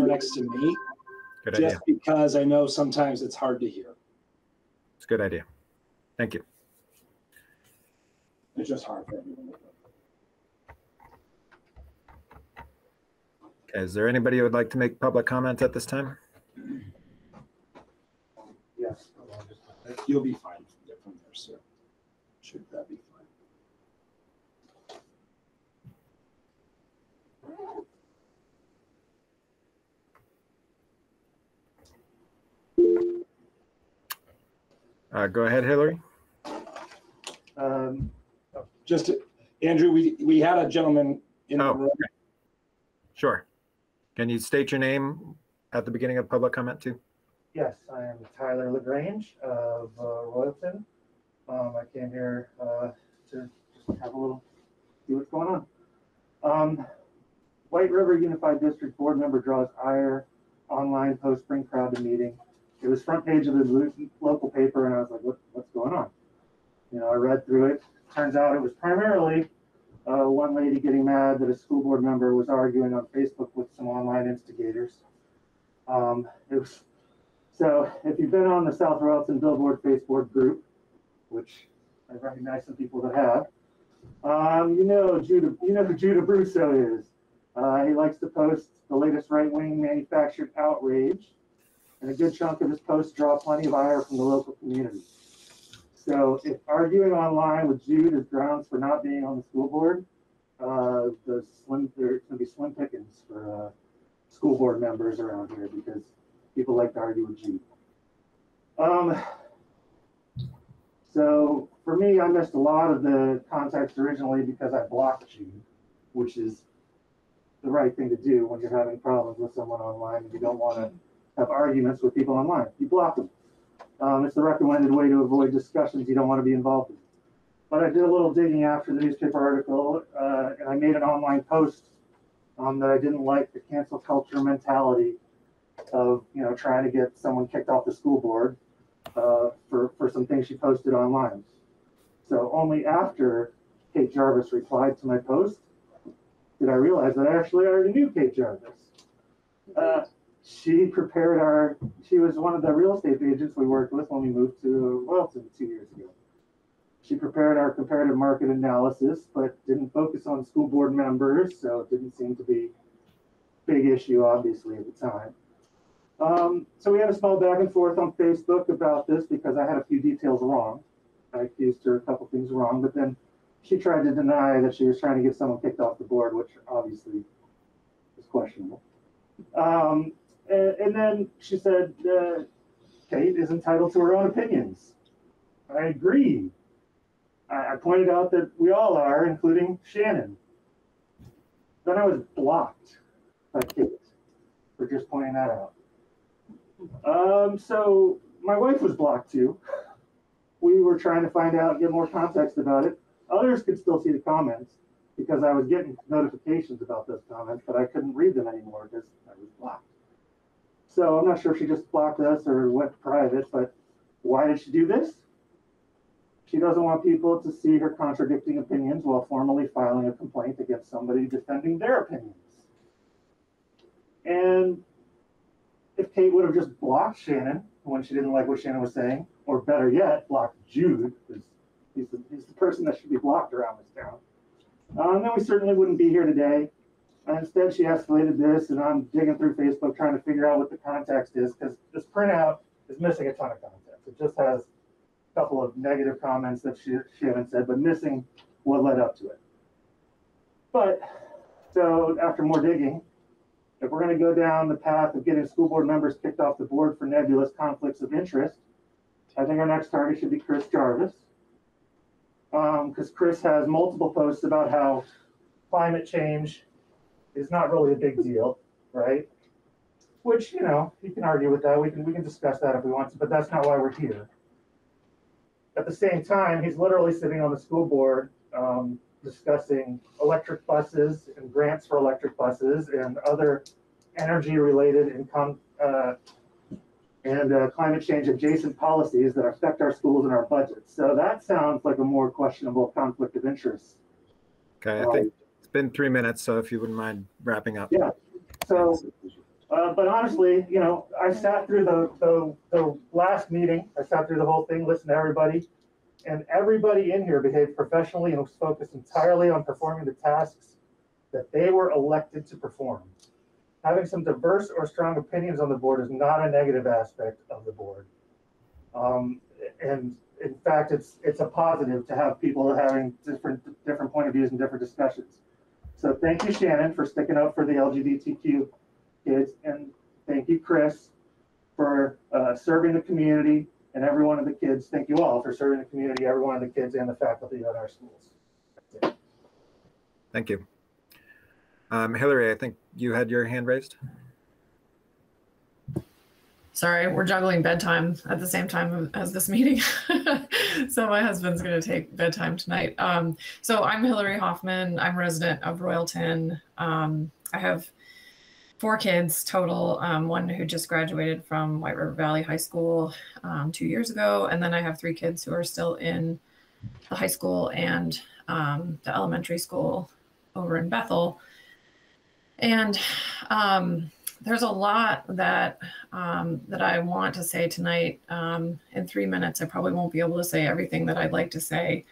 next to me, Good idea. just because I know sometimes it's hard to hear. It's a good idea. Thank you. It's just hard for everyone. Okay, Is there anybody who would like to make public comment at this time? Yes. You'll be fine from there, sir. Should that be Uh, Go ahead, Hillary. Um, Just, Andrew, we, we had a gentleman in the Oh, room. okay. Sure. Can you state your name at the beginning of public comment too? Yes, I am Tyler LaGrange of uh, Royalton. Um, I came here uh, to just have a little, see what's going on. Um, White River Unified District Board member draws ire, online post spring crowd to meeting. It was front page of the local paper and I was like, what, what's going on? You know, I read through it. Turns out it was primarily uh, one lady getting mad that a school board member was arguing on Facebook with some online instigators. Um, it was so if you've been on the South Royalton Billboard Facebook group, which I recognize some people that have, um, you know Judah, you know who Judah Brusso is. Uh, he likes to post the latest right-wing manufactured outrage, and a good chunk of his posts draw plenty of ire from the local community. So if arguing online with Jude is grounds for not being on the school board, uh, the slim, there's gonna be slim pickings for, uh, school board members around here because people like to argue with Jude. Um, so for me, I missed a lot of the context originally because I blocked Jude, which is the right thing to do when you're having problems with someone online and you don't want to have arguments with people online. You block them. Um, it's the recommended way to avoid discussions you don't want to be involved in. But I did a little digging after the newspaper article, uh, and I made an online post um, that I didn't like the cancel culture mentality of you know trying to get someone kicked off the school board uh, for for some things she posted online. So only after Kate Jarvis replied to my post did I realize that I actually already knew Kate Jarvis. Uh, she prepared our. She was one of the real estate agents we worked with when we moved to Welton two years ago. She prepared our comparative market analysis, but didn't focus on school board members, so it didn't seem to be a big issue, obviously, at the time. Um, so we had a small back and forth on Facebook about this because I had a few details wrong. I accused her a couple things wrong, but then she tried to deny that she was trying to get someone kicked off the board, which obviously is questionable. Um, and, and then she said, uh, Kate is entitled to her own opinions. I agree. I, I pointed out that we all are, including Shannon. Then I was blocked by Kate for just pointing that out. Um, so my wife was blocked too. We were trying to find out, get more context about it. Others could still see the comments because I was getting notifications about those comments, but I couldn't read them anymore because I was blocked. So I'm not sure if she just blocked us or went private, but why did she do this? She doesn't want people to see her contradicting opinions while formally filing a complaint against somebody defending their opinions. And if Kate would have just blocked Shannon when she didn't like what Shannon was saying, or better yet, blocked Jude, because he's the, he's the person that should be blocked around this town, um, then we certainly wouldn't be here today. And instead, she escalated this, and I'm digging through Facebook trying to figure out what the context is, because this printout is missing a ton of context. It just has a couple of negative comments that she, she hadn't said, but missing what led up to it. But, so after more digging, if we're going to go down the path of getting school board members kicked off the board for nebulous conflicts of interest, I think our next target should be Chris Jarvis. Um, because Chris has multiple posts about how climate change is not really a big deal, right? Which, you know, you can argue with that. We can, we can discuss that if we want to, but that's not why we're here. At the same time, he's literally sitting on the school board um, discussing electric buses and grants for electric buses and other energy related and com- uh, and uh, climate change adjacent policies that affect our schools and our budgets. So that sounds like a more questionable conflict of interest. Okay, I think been three minutes, so if you wouldn't mind wrapping up. Yeah. So Uh, but honestly, you know, I sat through the, the, the last meeting, I sat through the whole thing, listened to everybody. And everybody in here behaved professionally and was focused entirely on performing the tasks that they were elected to perform. Having some diverse or strong opinions on the board is not a negative aspect of the board. Um, and in fact, it's, it's a positive to have people having different, different point of views and different discussions. So thank you, Shannon, for sticking up for the LGBTQ kids, and thank you, Chris, for uh, serving the community and every one of the kids. Thank you all for serving the community, every one of the kids and the faculty at our schools. Thank you. Um, Hillary, I think you had your hand raised. Sorry, we're juggling bedtime at the same time as this meeting. so my husband's going to take bedtime tonight. Um, so I'm Hillary Hoffman. I'm resident of Royalton. Um, I have four kids total. Um, one who just graduated from White River Valley High School um, two years ago, and then I have three kids who are still in the high school and um, the elementary school over in Bethel. And um, there's a lot that um, that I want to say tonight. Um, in three minutes, I probably won't be able to say everything that I'd like to say,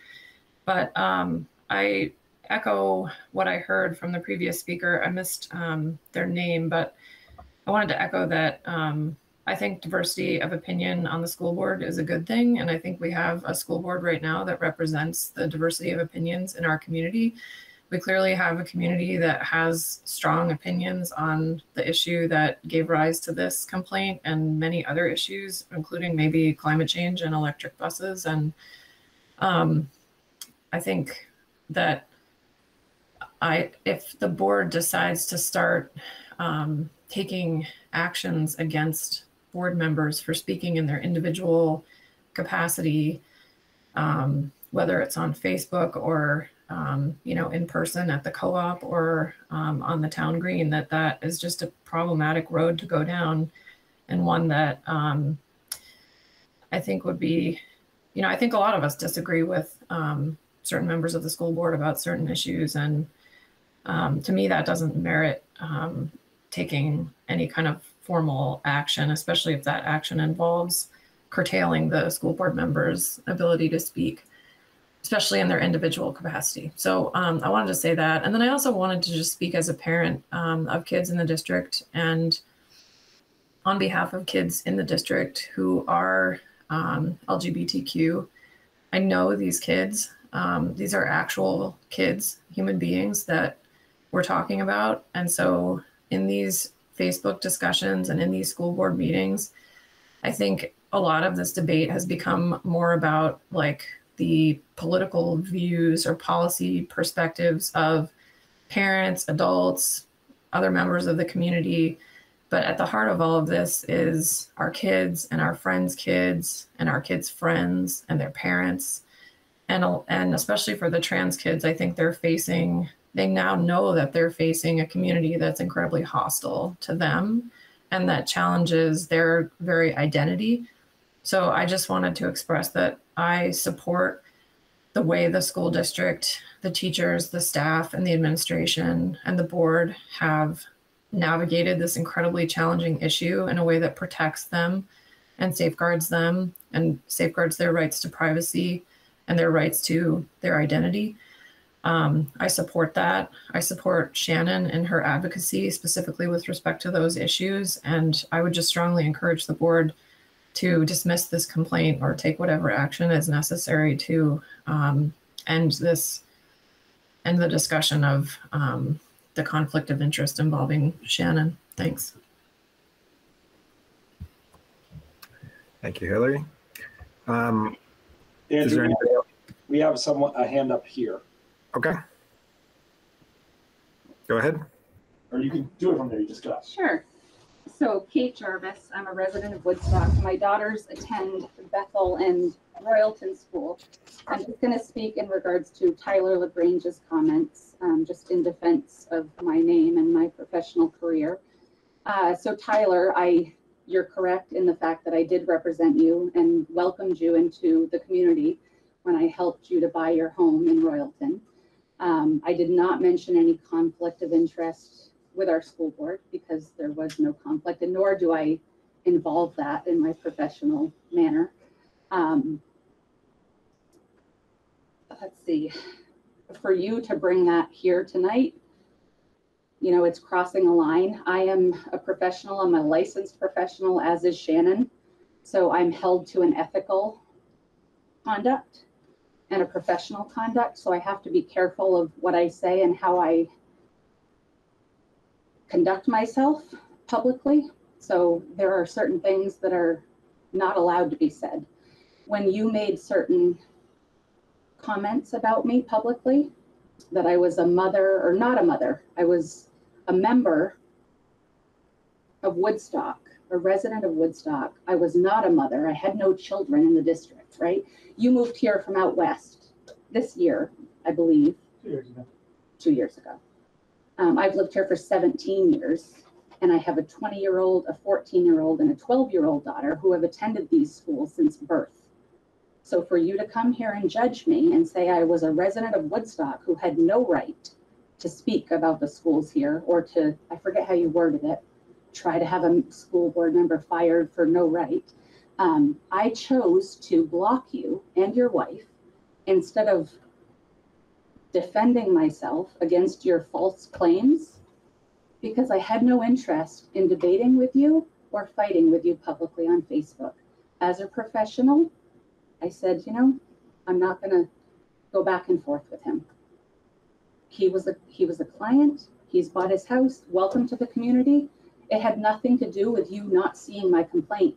but um, I echo what I heard from the previous speaker. I missed um, their name, but I wanted to echo that um, I think diversity of opinion on the school board is a good thing, and I think we have a school board right now that represents the diversity of opinions in our community we clearly have a community that has strong opinions on the issue that gave rise to this complaint and many other issues, including maybe climate change and electric buses. And um, I think that I, if the board decides to start um, taking actions against board members for speaking in their individual capacity, um, whether it's on Facebook or um, you know, in person at the co-op or um, on the town green, that that is just a problematic road to go down and one that um, I think would be, you know, I think a lot of us disagree with um, certain members of the school board about certain issues. And um, to me, that doesn't merit um, taking any kind of formal action, especially if that action involves curtailing the school board members' ability to speak especially in their individual capacity. So um, I wanted to say that. And then I also wanted to just speak as a parent um, of kids in the district and on behalf of kids in the district who are um, LGBTQ. I know these kids, um, these are actual kids, human beings that we're talking about. And so in these Facebook discussions and in these school board meetings, I think a lot of this debate has become more about like the political views or policy perspectives of parents, adults, other members of the community. But at the heart of all of this is our kids and our friends' kids and our kids' friends and their parents. And, and especially for the trans kids, I think they're facing, they now know that they're facing a community that's incredibly hostile to them and that challenges their very identity. So I just wanted to express that I support the way the school district, the teachers, the staff, and the administration and the board have navigated this incredibly challenging issue in a way that protects them and safeguards them and safeguards their rights to privacy and their rights to their identity. Um, I support that. I support Shannon and her advocacy, specifically with respect to those issues. And I would just strongly encourage the board to dismiss this complaint or take whatever action is necessary to um, end this, end the discussion of um, the conflict of interest involving Shannon. Thanks. Thank you, Hillary. Um, is there Andrew, anybody else? we have someone, a hand up here, Okay. Go ahead. or you can do it from there, you just got. Sure. So Kate Jarvis, I'm a resident of Woodstock. My daughters attend Bethel and Royalton School. I'm just going to speak in regards to Tyler LaGrange's comments, um, just in defense of my name and my professional career. Uh, so Tyler, I, you're correct in the fact that I did represent you and welcomed you into the community when I helped you to buy your home in Royalton. Um, I did not mention any conflict of interest with our school board because there was no conflict, and nor do I involve that in my professional manner. Um, let's see, for you to bring that here tonight, you know, it's crossing a line. I am a professional, I'm a licensed professional, as is Shannon. So I'm held to an ethical conduct and a professional conduct. So I have to be careful of what I say and how I conduct myself publicly. So there are certain things that are not allowed to be said. When you made certain comments about me publicly, that I was a mother or not a mother, I was a member of Woodstock, a resident of Woodstock. I was not a mother. I had no children in the district, right? You moved here from out west this year, I believe, Two years ago. two years ago. Um, I've lived here for 17 years, and I have a 20 year old, a 14 year old, and a 12 year old daughter who have attended these schools since birth. So for you to come here and judge me and say I was a resident of Woodstock who had no right to speak about the schools here, or to, I forget how you worded it, try to have a school board member fired for no right. Um, I chose to block you and your wife instead of defending myself against your false claims because I had no interest in debating with you or fighting with you publicly on Facebook. As a professional, I said, you know, I'm not going to go back and forth with him. He was a he was a client. He's bought his house. Welcome to the community. It had nothing to do with you not seeing my complaint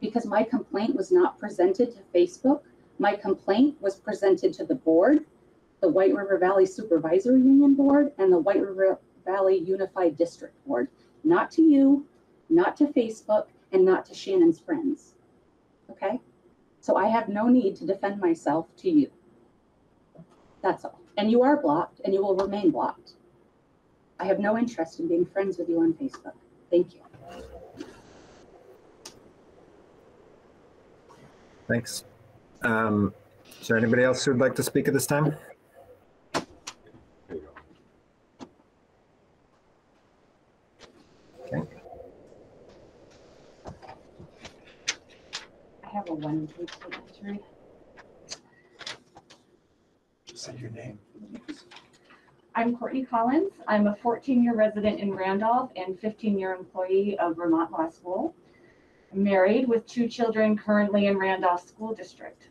because my complaint was not presented to Facebook. My complaint was presented to the board the White River Valley Supervisory Union Board and the White River Valley Unified District Board, not to you, not to Facebook, and not to Shannon's friends. Okay? So I have no need to defend myself to you. That's all. And you are blocked and you will remain blocked. I have no interest in being friends with you on Facebook. Thank you. Thanks. Um, Is there anybody else who'd like to speak at this time? I have a one page. Just say your name. I'm Courtney Collins. I'm a 14-year resident in Randolph and 15-year employee of Vermont Law School. I'm married with two children currently in Randolph School District.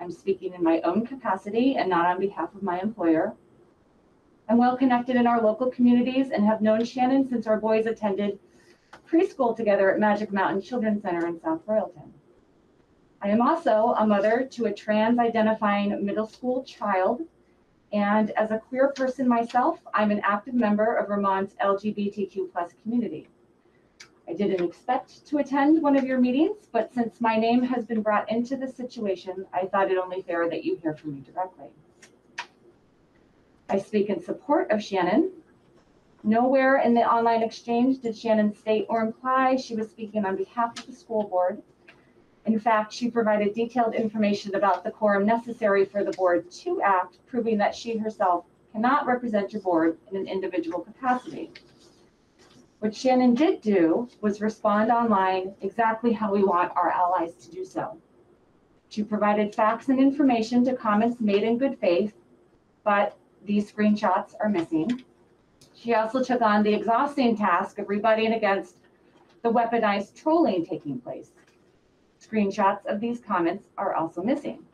I'm speaking in my own capacity and not on behalf of my employer. I'm well connected in our local communities and have known Shannon since our boys attended preschool together at Magic Mountain Children's Center in South Royalton. I am also a mother to a trans identifying middle school child and as a queer person myself, I'm an active member of Vermont's LGBTQ plus community. I didn't expect to attend one of your meetings, but since my name has been brought into this situation, I thought it only fair that you hear from me directly. I speak in support of Shannon. Nowhere in the online exchange did Shannon state or imply she was speaking on behalf of the school board. In fact, she provided detailed information about the quorum necessary for the board to act, proving that she herself cannot represent your board in an individual capacity. What Shannon did do was respond online exactly how we want our allies to do so. She provided facts and information to comments made in good faith, but these screenshots are missing. She also took on the exhausting task of rebutting against the weaponized trolling taking place. Screenshots of these comments are also missing.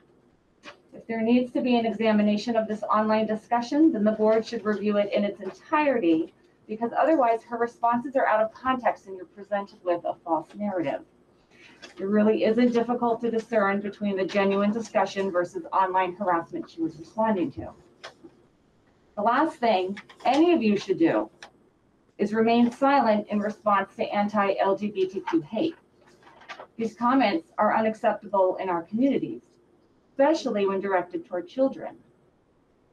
If there needs to be an examination of this online discussion, then the board should review it in its entirety because otherwise her responses are out of context and you're presented with a false narrative. It really isn't difficult to discern between the genuine discussion versus online harassment she was responding to. The last thing any of you should do is remain silent in response to anti-LGBTQ hate. These comments are unacceptable in our communities, especially when directed toward children.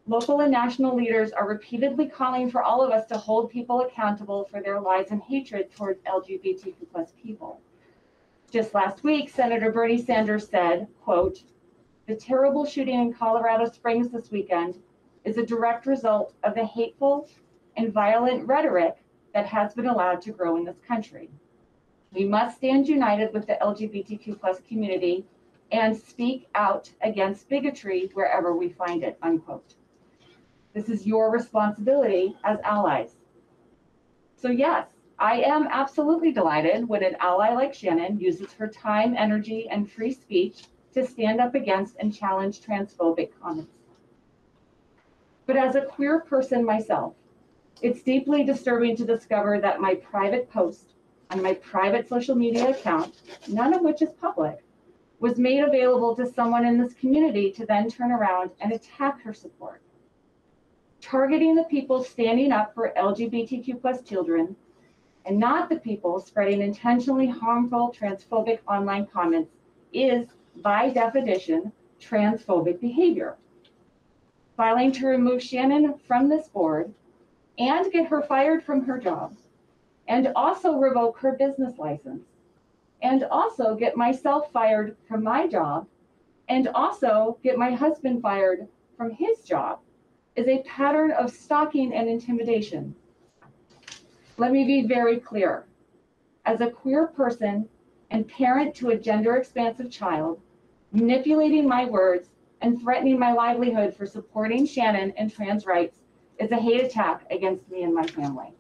Local and national leaders are repeatedly calling for all of us to hold people accountable for their lies and hatred towards LGBTQ plus people. Just last week, Senator Bernie Sanders said, quote, the terrible shooting in Colorado Springs this weekend is a direct result of the hateful and violent rhetoric that has been allowed to grow in this country. We must stand united with the LGBTQ plus community and speak out against bigotry wherever we find it, unquote. This is your responsibility as allies. So yes, I am absolutely delighted when an ally like Shannon uses her time, energy, and free speech to stand up against and challenge transphobic comments. But as a queer person myself, it's deeply disturbing to discover that my private post on my private social media account, none of which is public, was made available to someone in this community to then turn around and attack her support. Targeting the people standing up for LGBTQ plus children and not the people spreading intentionally harmful transphobic online comments is, by definition, transphobic behavior. Filing to remove Shannon from this board and get her fired from her job, and also revoke her business license, and also get myself fired from my job, and also get my husband fired from his job is a pattern of stalking and intimidation. Let me be very clear. As a queer person and parent to a gender expansive child, manipulating my words and threatening my livelihood for supporting Shannon and trans rights is a hate attack against me and my family.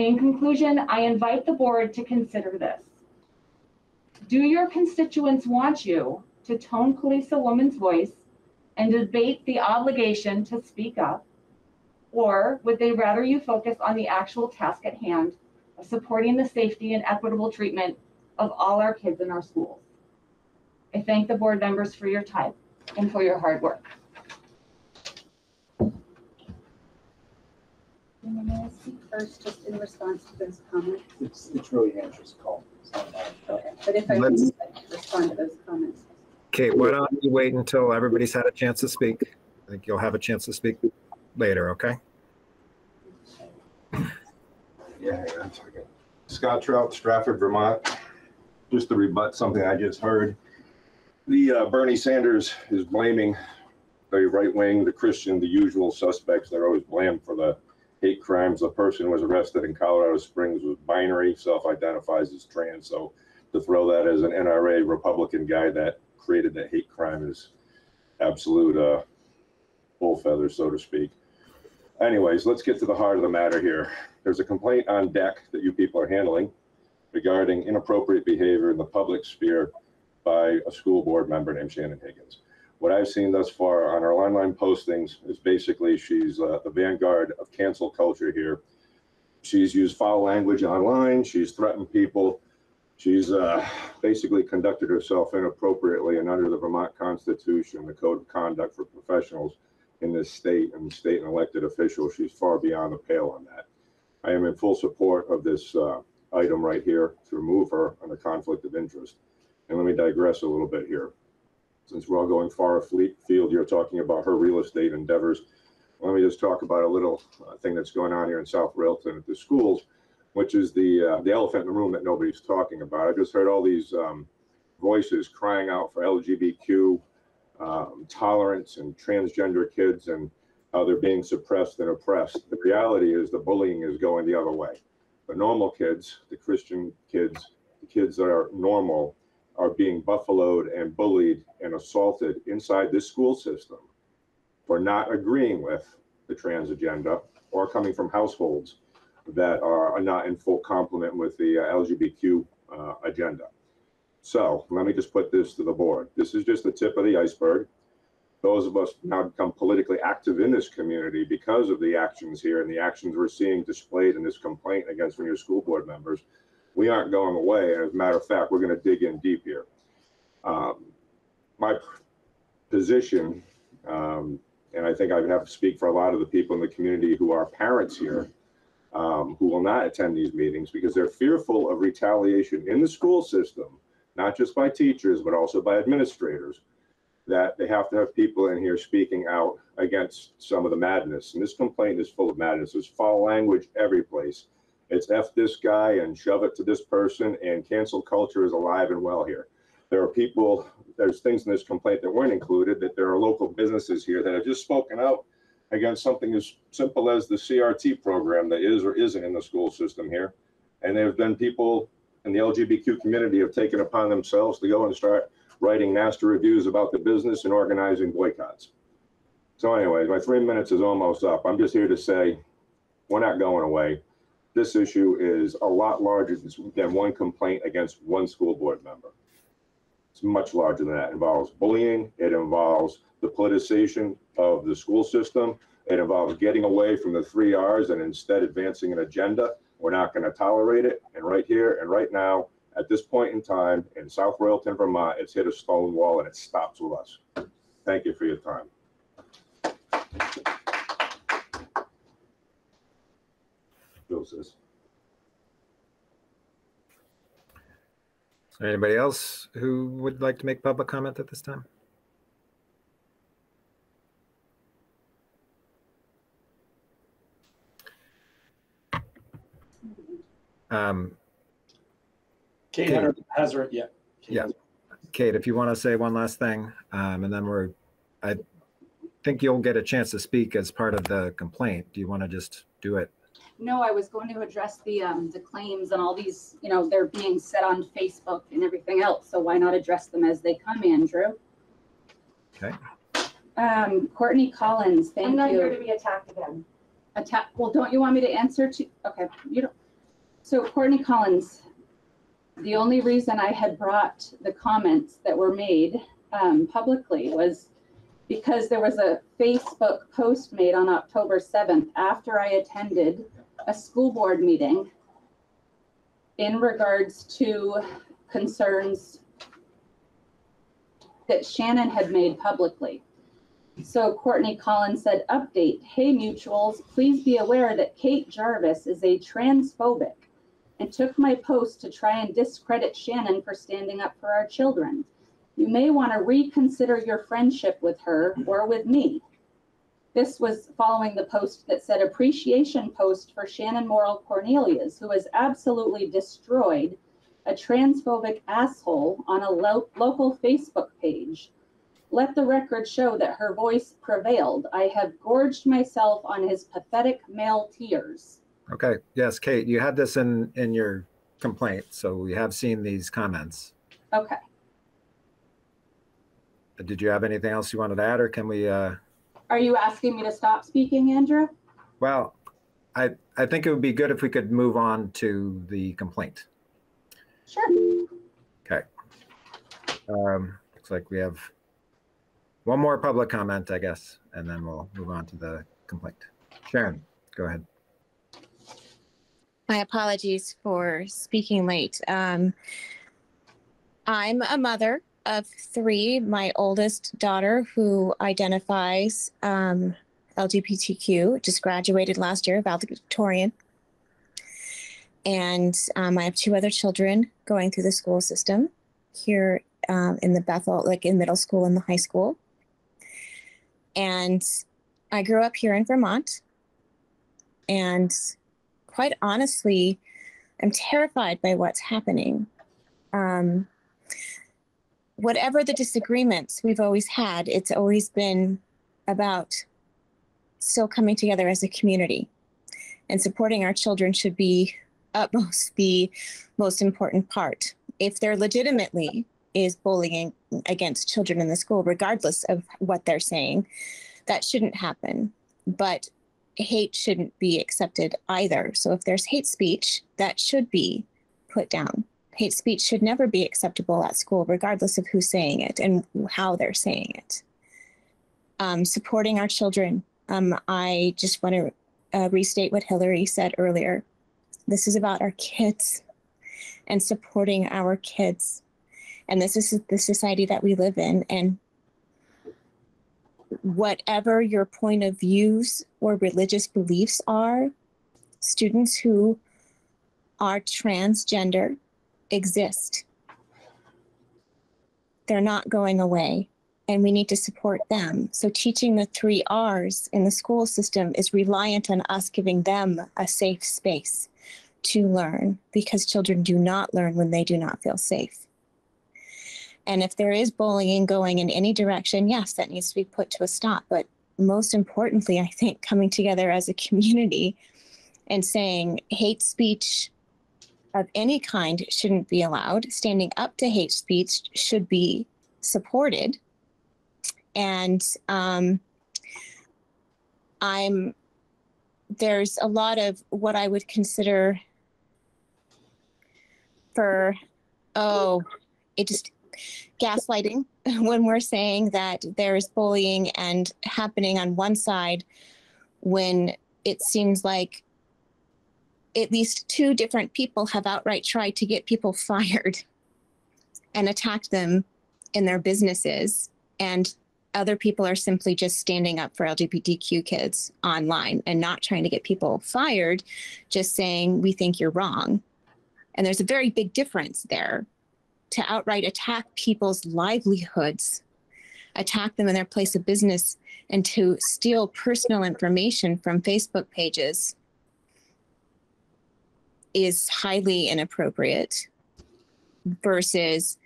In conclusion, I invite the board to consider this. Do your constituents want you to tone police a woman's voice and debate the obligation to speak up? Or would they rather you focus on the actual task at hand of supporting the safety and equitable treatment of all our kids in our schools? I thank the board members for your time and for your hard work. And may I speak first, just in response to those comments? It's, it's really Andrew's call. It's not mine. Okay, but if I Let's- can respond to those comments. Kate, why don't you wait until everybody's had a chance to speak? I think you'll have a chance to speak later, okay? Yeah, hang on a second. Scott Trout, Stratford, Vermont. Just to rebut something I just heard. The uh, Bernie Sanders is blaming the right wing, the Christian, the usual suspects. They're always blamed for the hate crimes. The person was arrested in Colorado Springs was binary, self-identifies as trans. So to throw that as an NRA Republican guy that created that hate crime is absolute uh, bull feather, so to speak. Anyways, let's get to the heart of the matter here. There's a complaint on deck that you people are handling regarding inappropriate behavior in the public sphere by a school board member named Shannon Higgins. What I've seen thus far on her online postings is basically she's uh, the vanguard of cancel culture here. She's used foul language online. She's threatened people. She's uh, basically conducted herself inappropriately and under the Vermont Constitution, the Code of Conduct for Professionals in this state and state and elected officials. She's far beyond the pale on that. I am in full support of this uh, item right here to remove her on a conflict of interest. And let me digress a little bit here. Since we're all going far afield, you're talking about her real estate endeavors. Let me just talk about a little uh, thing that's going on here in South Royalton at the schools, which is the uh, the elephant in the room that nobody's talking about. I just heard all these um, voices crying out for LGBTQ um, tolerance and transgender kids and how they're being suppressed and oppressed. The reality is the bullying is going the other way. The normal kids, the Christian kids, the kids that are normal are being buffaloed and bullied and assaulted inside this school system for not agreeing with the trans agenda or coming from households that are not in full complement with the uh, LGBTQ uh, agenda. So let me just put this to the board. This is just the tip of the iceberg. Those of us now become politically active in this community because of the actions here and the actions we're seeing displayed in this complaint against one of your school board members. We aren't going away. And as a matter of fact, we're going to dig in deep here. Um, my position, um, and I think I have to speak for a lot of the people in the community who are parents here, um, who will not attend these meetings because they're fearful of retaliation in the school system, not just by teachers, but also by administrators, that they have to have people in here speaking out against some of the madness. And this complaint is full of madness. There's foul language every place. It's F this guy and shove it to this person, and cancel culture is alive and well here. There are people, there's things in this complaint that weren't included, that there are local businesses here that have just spoken out against something as simple as the CRT program that is or isn't in the school system here. And there have been people in the LGBTQ community have taken upon themselves to go and start writing nasty reviews about the business and organizing boycotts. So anyways, my three minutes is almost up. I'm just here to say, we're not going away. This issue is a lot larger than one complaint against one school board member. It's much larger than that. It involves bullying. It involves the politicization of the school system. It involves getting away from the three R's and instead advancing an agenda. We're not going to tolerate it. And right here and right now, at this point in time in South Royalton, Vermont, it's hit a stone wall and it stops with us. Thank you for your time. Bill says. So Anybody else who would like to make public comment at this time? Um, Kate Okay. Hunter has her, yeah. Kate Yeah. has- Kate, if you want to say one last thing, um, and then we're, I think you'll get a chance to speak as part of the complaint. Do you want to just do it? No, I was going to address the, um, the claims and all these, you know, they're being said on Facebook and everything else, so why not address them as they come, Andrew? Okay. Um, Courtney Collins, thank you. I'm thank not here to be attacked again. Attack, well, don't you want me to answer to, okay, you don't. So Courtney Collins, the only reason I had brought the comments that were made, um, publicly was because there was a Facebook post made on October seventh after I attended a school board meeting in regards to concerns that Shannon had made publicly. So Courtney Collins said, update, hey mutuals, please be aware that Kate Jarvis is a transphobic and took my post to try and discredit Shannon for standing up for our children. You may want to reconsider your friendship with her or with me. This was following the post that said appreciation post for Shannon Morrill Cornelius, who has absolutely destroyed a transphobic asshole on a lo- local Facebook page. Let the record show that her voice prevailed. I have gorged myself on his pathetic male tears. Okay, yes, Kate, you had this in, in your complaint, so we have seen these comments. Okay. Did you have anything else you wanted to add, or can we, uh, Are you asking me to stop speaking, Andrew? well, I, I think it would be good if we could move on to the complaint. Sure. Okay. Um, looks like we have one more public comment, I guess, and then we'll move on to the complaint. Sharon, go ahead. My apologies for speaking late. Um, I'm a mother of three. My oldest daughter, who identifies um, LGBTQ, just graduated last year, valedictorian. And um, I have two other children going through the school system here um, in the Bethel, like in middle school and the high school. And I grew up here in Vermont. And quite honestly, I'm terrified by what's happening. Um, whatever the disagreements we've always had, it's always been about still coming together as a community. And supporting our children should be utmost the most important part. If there legitimately is bullying against children in the school, regardless of what they're saying, that shouldn't happen. But hate shouldn't be accepted either. So if there's hate speech, that should be put down. Hate speech should never be acceptable at school, regardless of who's saying it and how they're saying it. Um, supporting our children. Um, I just want to uh, restate what Hillary said earlier. This is about our kids and supporting our kids. And this is the society that we live in. And whatever your point of views or religious beliefs are, students who are transgender exist. They're not going away, and we need to support them. So, teaching the three R's in the school system is reliant on us giving them a safe space to learn because children do not learn when they do not feel safe. And if there is bullying going in any direction, yes, that needs to be put to a stop. But most importantly, I think coming together as a community and saying hate speech of any kind shouldn't be allowed. Standing up to hate speech should be supported. And um, I'm there's a lot of what I would consider for oh, it just gaslighting when we're saying that there is bullying and happening on one side when it seems like at least two different people have outright tried to get people fired and attacked them in their businesses and other people are simply just standing up for lgbtq kids online and not trying to get people fired just saying we think you're wrong. And there's a very big difference there. To outright attack people's livelihoods attack them in their place of business and to steal personal information from facebook pages is highly inappropriate versus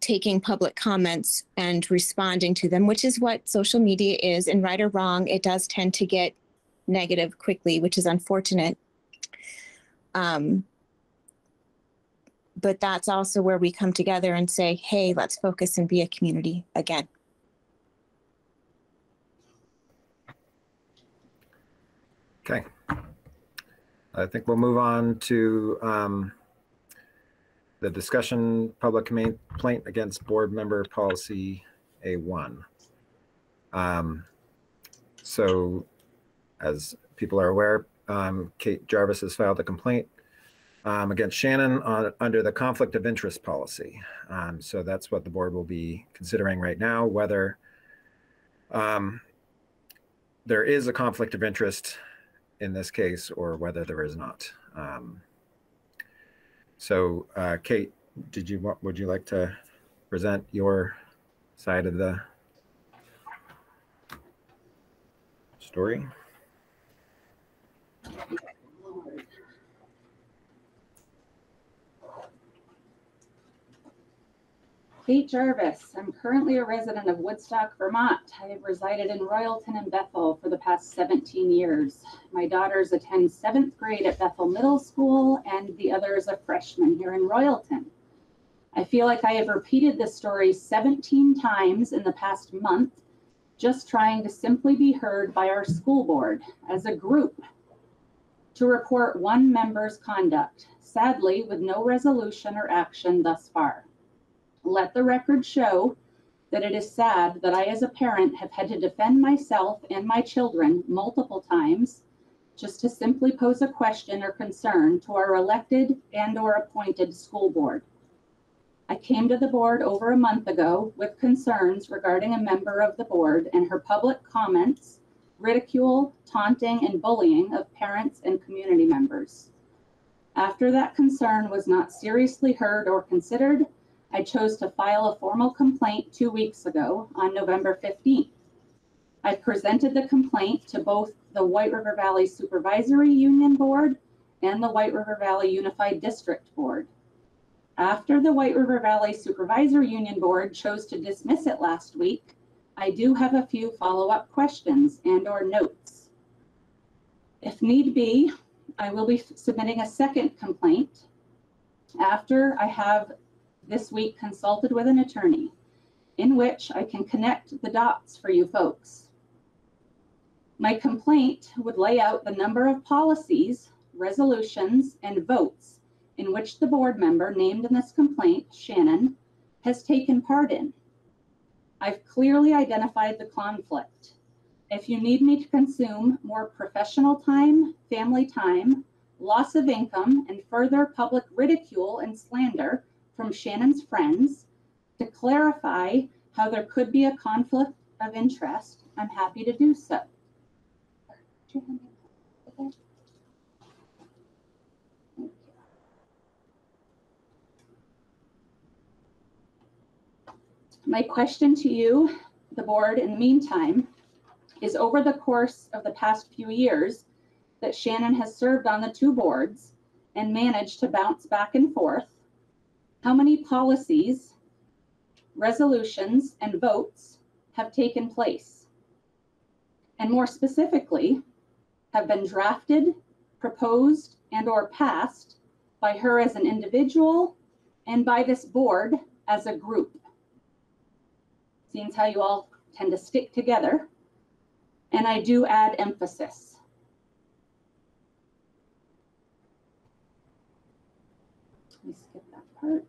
taking public comments and responding to them, which is what social media is. And right or wrong, it does tend to get negative quickly, which is unfortunate. Um, but that's also where we come together and say, hey, let's focus and be a community again. Okay. I think we'll move on to um, the discussion, public complaint against board member policy A1. Um, So as people are aware, um, Kate Jarvis has filed a complaint um, against Shannon on, under the conflict of interest policy. Um, So that's what the board will be considering right now, whether um, there is a conflict of interest in this case or whether there is not. Um, so, uh, Kate, did you want, would you like to present your side of the story? Kate Jarvis. I'm currently a resident of Woodstock, Vermont. I have resided in Royalton and Bethel for the past 17 years. My daughters attend seventh grade at Bethel Middle School, and the other is a freshman here in Royalton. I feel like I have repeated this story 17 times in the past month, just trying to simply be heard by our school board as a group to report one member's conduct, sadly, with no resolution or action thus far. Let the record show that it is sad that I, as a parent, have had to defend myself and my children multiple times just to simply pose a question or concern to our elected and or appointed school board. I came to the board over a month ago with concerns regarding a member of the board and her public comments, ridicule, taunting, and bullying of parents and community members. After that concern was not seriously heard or considered, I chose to file a formal complaint two weeks ago on November 15th. I presented the complaint to both the White River Valley Supervisory Union Board and the White River Valley Unified District Board. After the White River Valley Supervisory Union Board chose to dismiss it last week, I do have a few follow-up questions and or notes. If need be, I will be submitting a second complaint after I have this week consulted with an attorney in which I can connect the dots for you folks. My complaint would lay out the number of policies, resolutions, and votes in which the board member named in this complaint, Shannon, has taken part in. I've clearly identified the conflict. If you need me to consume more professional time, family time, loss of income, and further public ridicule and slander, from Shannon's friends to clarify how there could be a conflict of interest, I'm happy to do so. My question to you, the board, in the meantime, is over the course of the past few years that Shannon has served on the two boards and managed to bounce back and forth, how many policies, resolutions, and votes have taken place? and more specifically, have been drafted, proposed, and or passed by her as an individual and by this board as a group. Seems how you all tend to stick together. And I do add emphasis. Let me skip that part.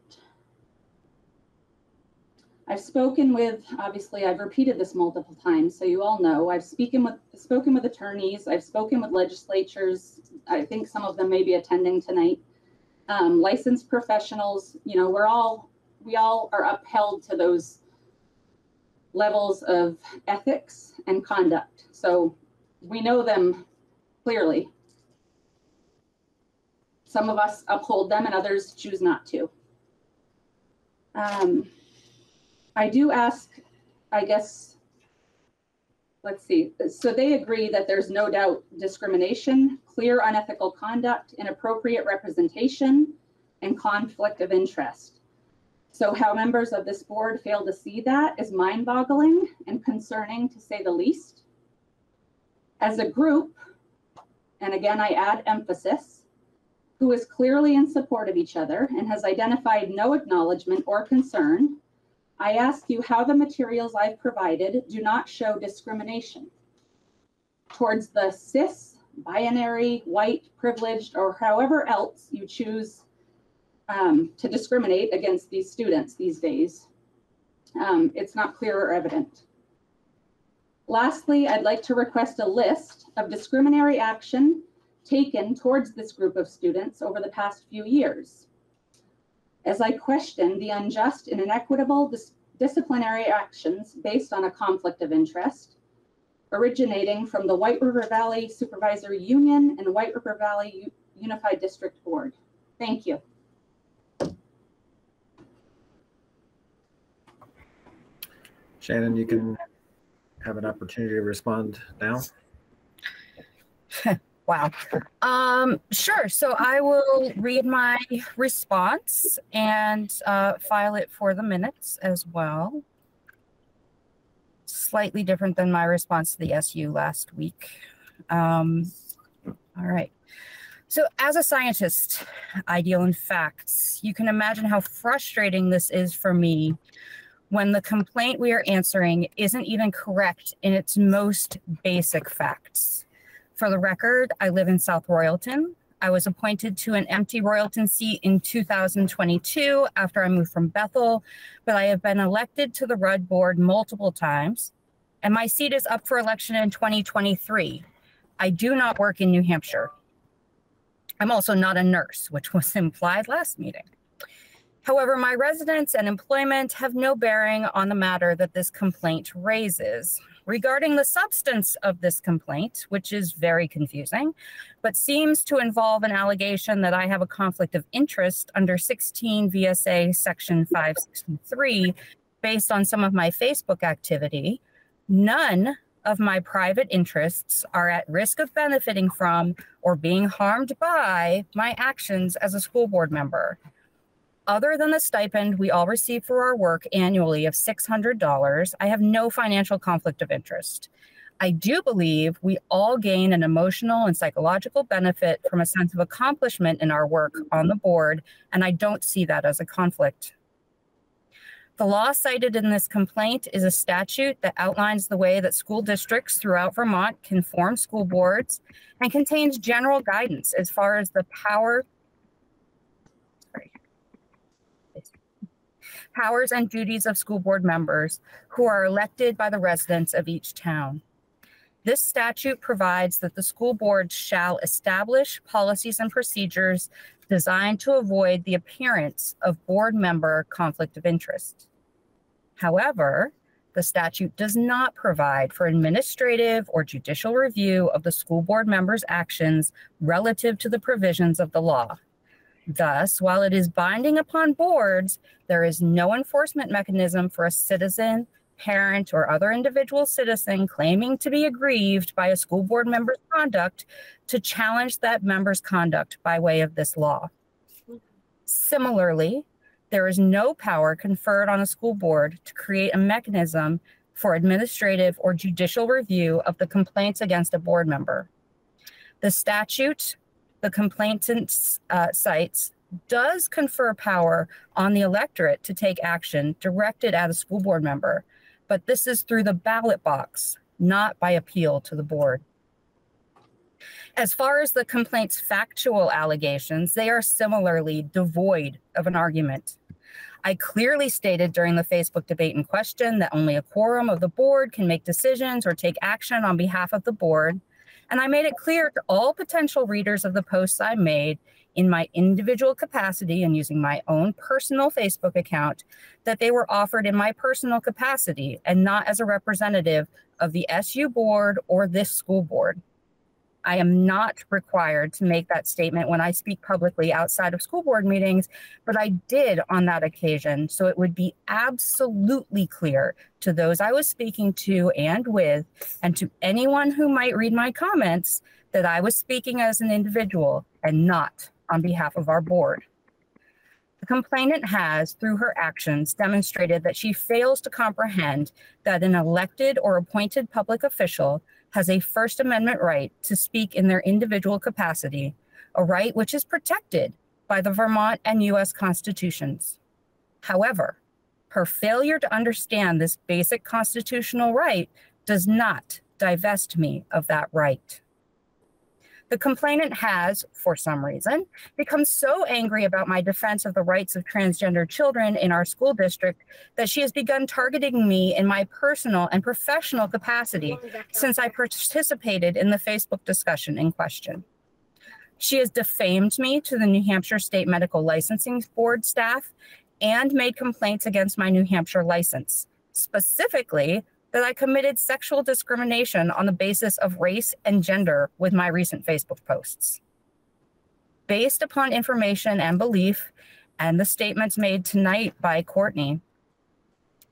I've spoken with, obviously, I've repeated this multiple times, so you all know. I've spoken with spoken with attorneys. I've spoken with legislatures. I think some of them may be attending tonight. Um, licensed professionals. You know, we're all we all are upheld to those levels of ethics and conduct. So we know them clearly. Some of us uphold them and others choose not to. Um, I do ask, I guess, let's see. So they agree that there's no doubt discrimination, clear unethical conduct, inappropriate representation, and conflict of interest. So how members of this board fail to see that is mind boggling and concerning to say the least. As a group, and again, I add emphasis, who is clearly in support of each other and has identified no acknowledgement or concern, I ask you how the materials I've provided do not show discrimination towards the cis, binary, white, privileged, or however else you choose um, to discriminate against these students these days. Um, it's not clear or evident. Lastly, I'd like to request a list of discriminatory action taken towards this group of students over the past few years. As I question the unjust and inequitable dis disciplinary actions based on a conflict of interest, originating from the White River Valley Supervisory Union and White River Valley U Unified District Board. Thank you. Shannon, you can have an opportunity to respond now. Wow. Um, sure. So I will read my response and uh, file it for the minutes as well. Slightly different than my response to the SU last week. Um, all right. So, as a scientist, I deal in facts. You can imagine how frustrating this is for me when the complaint we are answering isn't even correct in its most basic facts. For the record, I live in South Royalton. I was appointed to an empty Royalton seat in 2022 after I moved from Bethel, but I have been elected to the RUD board multiple times, and my seat is up for election in 2023. I do not work in New Hampshire. I'm also not a nurse, which was implied last meeting. However, my residence and employment have no bearing on the matter that this complaint raises. Regarding the substance of this complaint, which is very confusing, but seems to involve an allegation that I have a conflict of interest under 16 VSA section 563 based on some of my Facebook activity, none of my private interests are at risk of benefiting from or being harmed by my actions as a school board member other than the stipend we all receive for our work annually of $600, I have no financial conflict of interest. I do believe we all gain an emotional and psychological benefit from a sense of accomplishment in our work on the board, and I don't see that as a conflict. The law cited in this complaint is a statute that outlines the way that school districts throughout Vermont can form school boards and contains general guidance as far as the power powers and duties of school board members who are elected by the residents of each town. This statute provides that the school board shall establish policies and procedures designed to avoid the appearance of board member conflict of interest. However, the statute does not provide for administrative or judicial review of the school board member's actions relative to the provisions of the law. Thus, while it is binding upon boards, there is no enforcement mechanism for a citizen, parent, or other individual citizen claiming to be aggrieved by a school board member's conduct to challenge that member's conduct by way of this law. Similarly, there is no power conferred on a school board to create a mechanism for administrative or judicial review of the complaints against a board member. The statute the complainant uh, cites does confer power on the electorate to take action directed at a school board member, but this is through the ballot box, not by appeal to the board. As far as the complaint's factual allegations, they are similarly devoid of an argument. I clearly stated during the Facebook debate in question that only a quorum of the board can make decisions or take action on behalf of the board. And I made it clear to all potential readers of the posts I made in my individual capacity and using my own personal Facebook account that they were offered in my personal capacity and not as a representative of the SU board or this school board. I am not required to make that statement when I speak publicly outside of school board meetings, but I did on that occasion. So it would be absolutely clear to those I was speaking to and with, and to anyone who might read my comments, that I was speaking as an individual and not on behalf of our board. The complainant has, through her actions, demonstrated that she fails to comprehend that an elected or appointed public official has a First Amendment right to speak in their individual capacity, a right which is protected by the Vermont and US constitutions. However, her failure to understand this basic constitutional right does not divest me of that right. The complainant has, for some reason, become so angry about my defense of the rights of transgender children in our school district that she has begun targeting me in my personal and professional capacity since I participated in the Facebook discussion in question. She has defamed me to the New Hampshire State Medical Licensing Board staff and made complaints against my New Hampshire license, specifically that I committed sexual discrimination on the basis of race and gender with my recent Facebook posts. Based upon information and belief and the statements made tonight by Courtney,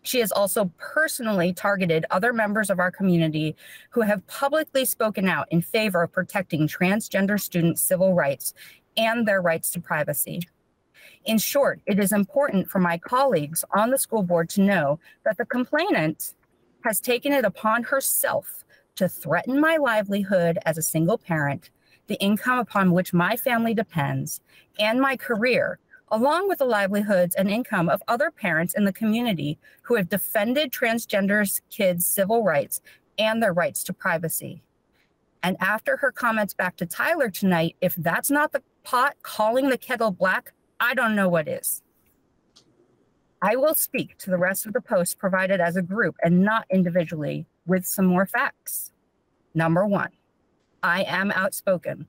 she has also personally targeted other members of our community who have publicly spoken out in favor of protecting transgender students' civil rights and their rights to privacy. In short, it is important for my colleagues on the school board to know that the complainant has taken it upon herself to threaten my livelihood as a single parent, the income upon which my family depends, and my career, along with the livelihoods and income of other parents in the community who have defended transgender kids' civil rights and their rights to privacy. And after her comments back to Tyler tonight, if that's not the pot calling the kettle black, I don't know what is. I will speak to the rest of the posts provided as a group and not individually with some more facts. Number one, I am outspoken.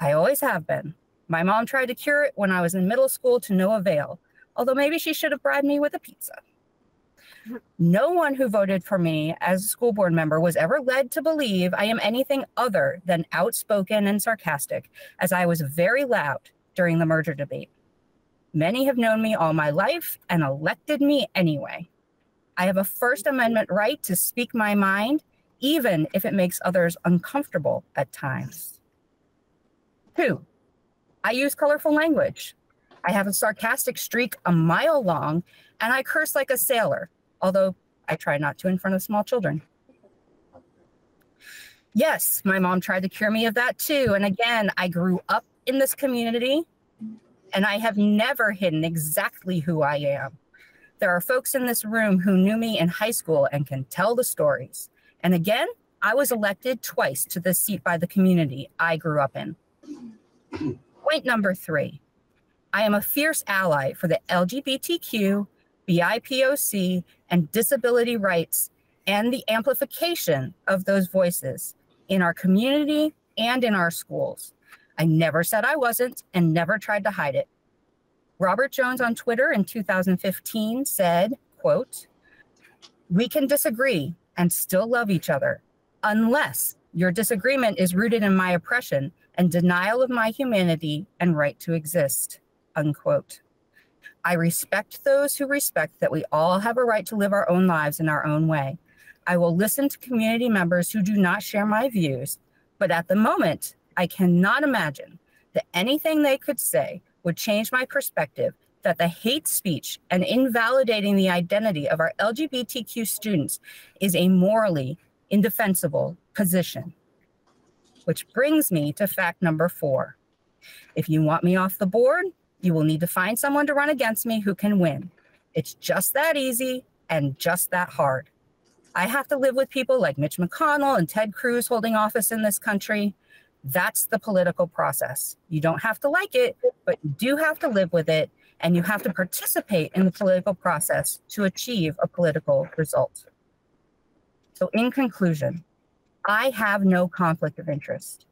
I always have been. My mom tried to cure it when I was in middle school to no avail, although maybe she should have bribed me with a pizza. No one who voted for me as a school board member was ever led to believe I am anything other than outspoken and sarcastic, as I was very loud during the merger debate. Many have known me all my life and elected me anyway. I have a First Amendment right to speak my mind, even if it makes others uncomfortable at times. Two, I use colorful language. I have a sarcastic streak a mile long, and I curse like a sailor, although I try not to in front of small children. Yes, my mom tried to cure me of that too. And again, I grew up in this community and I have never hidden exactly who I am. There are folks in this room who knew me in high school and can tell the stories. And again, I was elected twice to this seat by the community I grew up in. Point number three I am a fierce ally for the LGBTQ, BIPOC, and disability rights and the amplification of those voices in our community and in our schools. I never said I wasn't and never tried to hide it. Robert Jones on Twitter in 2015 said, quote, we can disagree and still love each other unless your disagreement is rooted in my oppression and denial of my humanity and right to exist, unquote. I respect those who respect that we all have a right to live our own lives in our own way. I will listen to community members who do not share my views, but at the moment, I cannot imagine that anything they could say would change my perspective that the hate speech and invalidating the identity of our LGBTQ students is a morally indefensible position. Which brings me to fact number four. If you want me off the board, you will need to find someone to run against me who can win. It's just that easy and just that hard. I have to live with people like Mitch McConnell and Ted Cruz holding office in this country. That's the political process. You don't have to like it, but you do have to live with it, and you have to participate in the political process to achieve a political result. So, in conclusion, I have no conflict of interest.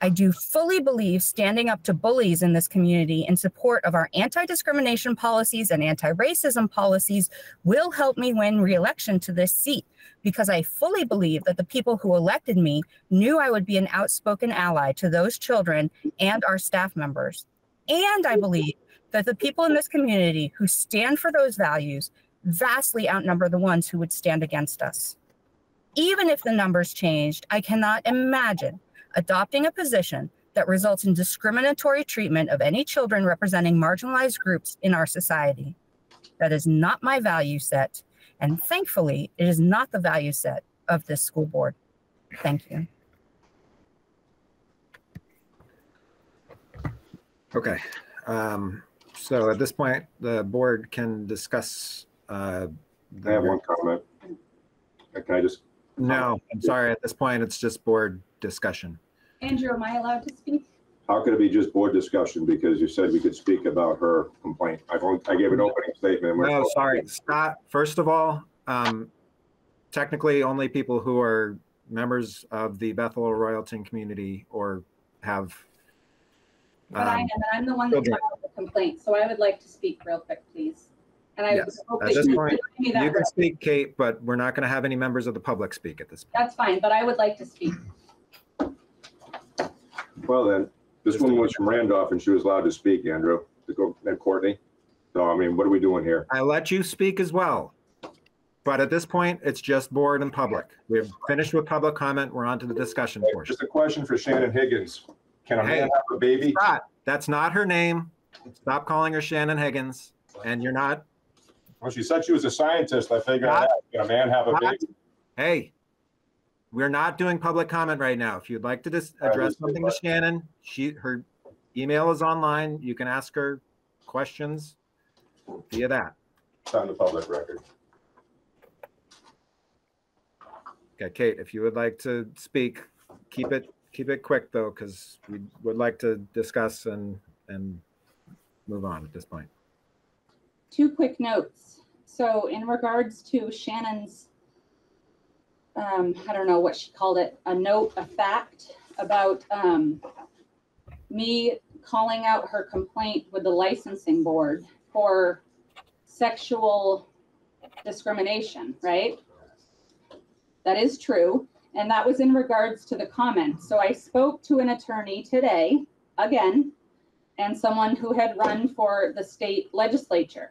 I do fully believe standing up to bullies in this community in support of our anti discrimination policies and anti racism policies will help me win re election to this seat because I fully believe that the people who elected me knew I would be an outspoken ally to those children and our staff members. And I believe that the people in this community who stand for those values vastly outnumber the ones who would stand against us. Even if the numbers changed, I cannot imagine adopting a position that results in discriminatory treatment of any children representing marginalized groups in our society. That is not my value set, and thankfully, it is not the value set of this school board. Thank you. Okay. Um, so at this point, the board can discuss. Uh, I have one comment. Can I just, No, I'm sorry. At this point, it's just board discussion. Andrew, am I allowed to speak? how could it be just board discussion? Because you said we could speak about her complaint. I've only, I gave an opening statement. No, sorry, Scott. First of all, um, technically, only people who are members of the Bethel or Royalton community or have. But I um, am, and I'm the one that okay. filed the complaint, so I would like to speak real quick, please. And I Yes, hope at that this you point, give me that You can right. speak, Kate, but we're not going to have any members of the public speak at this. point. That's fine, but I would like to speak. Well, then, this woman was from Randolph and she was allowed to speak, Andrew, to go, and Courtney. So, I mean, what are we doing here? I let you speak as well. But at this point, it's just board and public. We've finished with public comment. We're on to the discussion portion. Just a question for Shannon Higgins. Can a Hey. man have a baby? Scott, that's not her name. Stop calling her Shannon Higgins. And you're not, Well, she said she was a scientist. I figured, I'd can a man have a Not- baby? hey, we're not doing public comment right now. If you'd like to just address something to Shannon, she, her email is online. You can ask her questions via that. It's on the public record. Okay, Kate, if you would like to speak, keep it, keep it quick though, because we would like to discuss and, and move on at this point. Two quick notes. So in regards to Shannon's, um, I don't know what she called it, a note, a fact about, um, me calling out her complaint with the licensing board for sexual discrimination, right? That is true. And that was in regards to the comment. So I spoke to an attorney today, again, and someone who had run for the state legislature,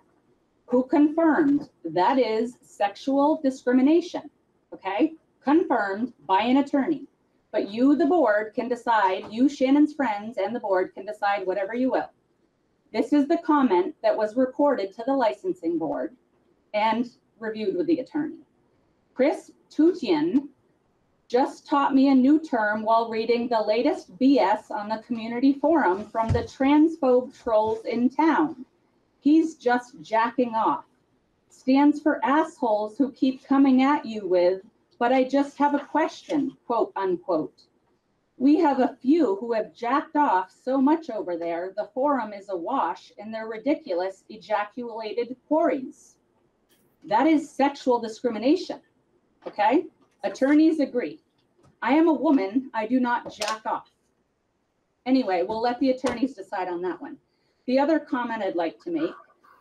who confirmed that is sexual discrimination. Okay? Confirmed by an attorney. But you, the board, can decide, you, Shannon's friends, and the board can decide whatever you will. This is the comment that was reported to the licensing board and reviewed with the attorney. Chris Tutian just taught me a new term while reading the latest BS on the community forum from the transphobe trolls in town. He's just jacking off. Stands for assholes who keep coming at you with, but I just have a question, quote unquote. We have a few who have jacked off so much over there, the forum is awash in their ridiculous ejaculated quarries. That is sexual discrimination. Okay? Attorneys agree. I am a woman. I do not jack off. Anyway, we'll let the attorneys decide on that one. The other comment I'd like to make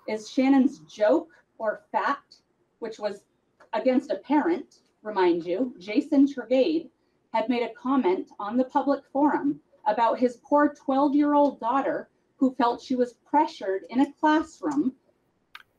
is Shannon's joke or fact, which was against a parent, remind you, Jason Tregade had made a comment on the public forum about his poor 12 year old daughter who felt she was pressured in a classroom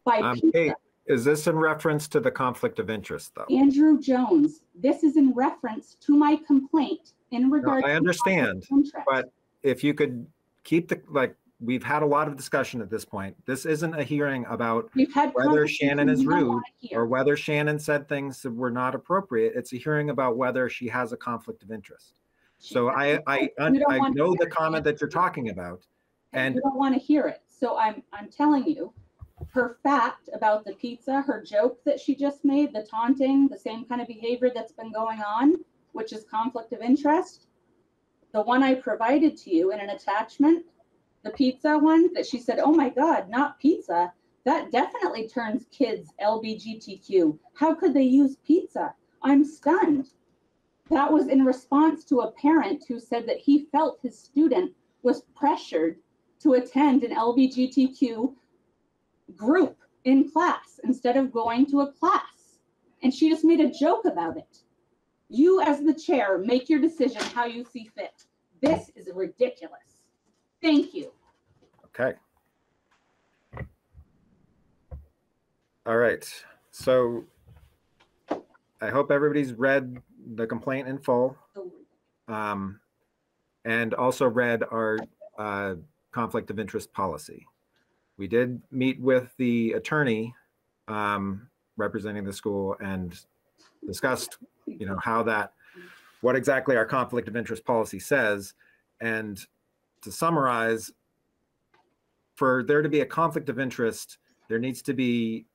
by Um. Kate, is this in reference to the conflict of interest though? Andrew Jones, this is in reference to my complaint in regard. I to understand, conflict of interest. but if you could keep the, like, we've had a lot of discussion at this point. This isn't a hearing about had. Whether Shannon is conversations you don't rude or whether Shannon said things that were not appropriate. It's a hearing about whether she has a conflict of interest. So I, I, I know the it. comment that you're talking about. and- You don't want to hear it. So I'm, I'm telling you, her fact about the pizza, her joke that she just made, the taunting, the same kind of behavior that's been going on, which is conflict of interest. The one I provided to you in an attachment, the pizza one that she said, oh my God, not pizza. That definitely turns kids LBGTQ. How could they use pizza? I'm stunned. That was in response to a parent who said that he felt his student was pressured to attend an LBGTQ group in class instead of going to a class. And she just made a joke about it. You, as the chair, make your decision how you see fit. This is ridiculous. Thank you. Okay. All right, so I hope everybody's read the complaint in full. um, and also read our uh, conflict of interest policy. We did meet with the attorney um, representing the school and discussed, you know, how that, what exactly our conflict of interest policy says. And to summarize, for there to be a conflict of interest, there needs to be,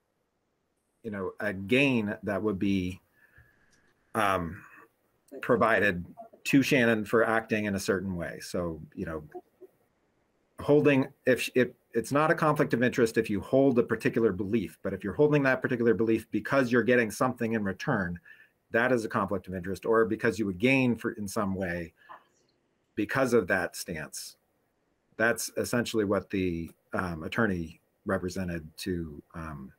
you know, a gain that would be um, provided to Shannon for acting in a certain way. So, you know, holding if if it's not a conflict of interest if you hold a particular belief, but if you're holding that particular belief because you're getting something in return, that is a conflict of interest, or because you would gain for in some way because of that stance. That's essentially what the um, attorney represented to um,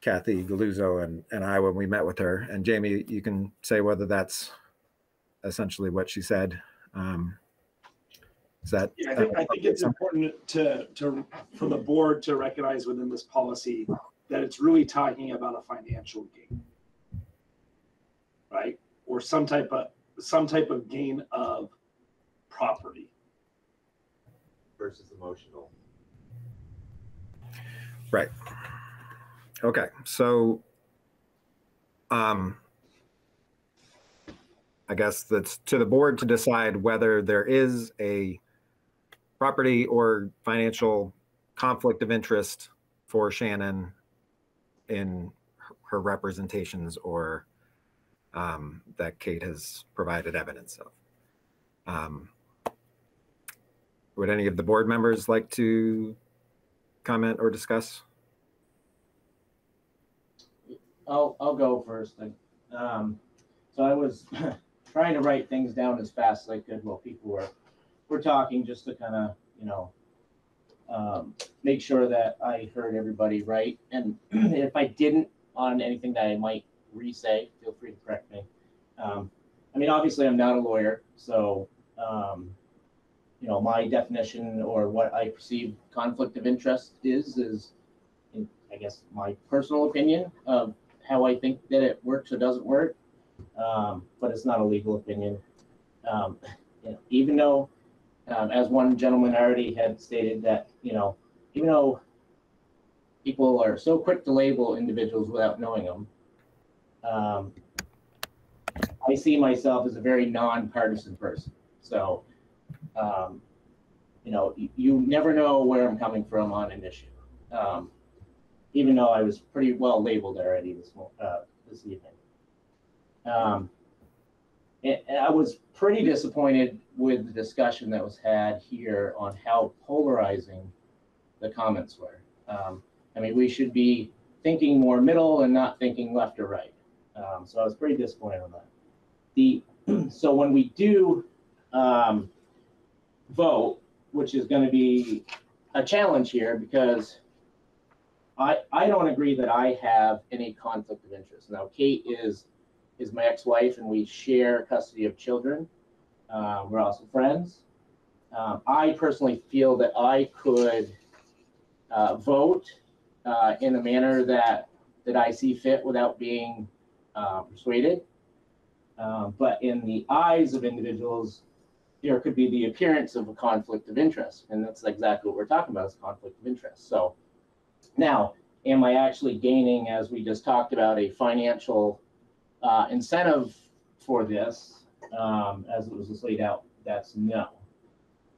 Kathy Galuzzo and, and I when we met with her. And Jamie, you can say whether that's essentially what she said. Um, is that? Yeah, I think, I think it's important to, to, for the board to recognize within this policy that it's really talking about a financial gain. Right? Or some type of, some type of gain of property. Versus emotional. Right. Okay, so um I guess that's to the board to decide whether there is a property or financial conflict of interest for Shannon in her- representations or um, that Kate has provided evidence of. Um, Would any of the board members like to comment or discuss? I'll, I'll go first. Um, so I was trying to write things down as fast as I could while people were, were talking, just to kind of, you know, um, make sure that I heard everybody right. And if I didn't on anything that I might re-say, feel free to correct me. Um, I mean, obviously, I'm not a lawyer, so, um, you know, my definition or what I perceive conflict of interest is, is, in, I guess, my personal opinion of how I think that it works or doesn't work. Um, but it's not a legal opinion. Um, you know, even though, um, as one gentleman already had stated that, you know, even though people are so quick to label individuals without knowing them, um, I see myself as a very nonpartisan person. So, um, you know, you, never know where I'm coming from on an issue. Um, even though I was pretty well labeled already this uh, this evening. Um, and, and I was pretty disappointed with the discussion that was had here on how polarizing the comments were. Um, I mean, we should be thinking more middle and not thinking left or right. Um, so I was pretty disappointed on that. The so when we do um, vote, which is going to be a challenge here because I, I don't agree that I have any conflict of interest. Now, Kate is is my ex-wife, and we share custody of children. Um, we're also friends. Um, I personally feel that I could uh, vote uh, in a manner that that I see fit without being uh, persuaded. Um, but in the eyes of individuals, there could be the appearance of a conflict of interest, and that's exactly what we're talking about is conflict of interest. So now, am I actually gaining, as we just talked about, a financial uh, incentive for this, um, as it was just laid out? That's no.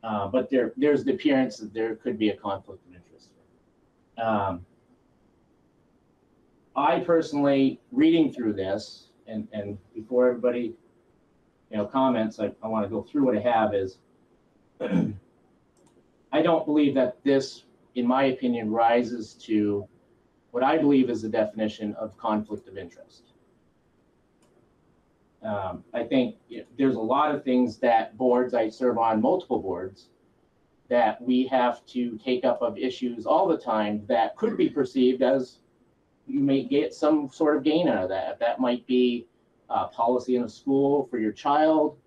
Uh, but there, there's the appearance that there could be a conflict of interest. Um, I personally, reading through this, and, and before everybody, you know, comments, I, I want to go through what I have is, I don't believe that this, in my opinion, rises to what I believe is the definition of conflict of interest. Um, I think you know, there's a lot of things that boards, I serve on multiple boards, that we have to take up of issues all the time that could be perceived as you may get some sort of gain out of that. That might be uh, policy in a school for your child,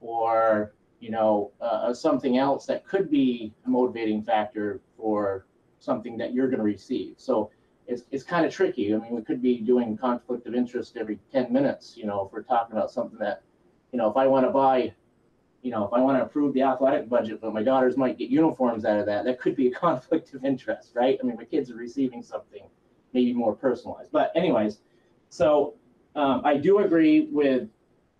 or you know uh, something else that could be a motivating factor for something that you're going to receive. So it's it's kind of tricky. I mean, we could be doing conflict of interest every 10 minutes. You know, if we're talking about something that, you know, if I want to buy, you know, if I want to approve the athletic budget, but my daughters might get uniforms out of that, that could be a conflict of interest, right? I mean, my kids are receiving something maybe more personalized. But anyways, so um, I do agree with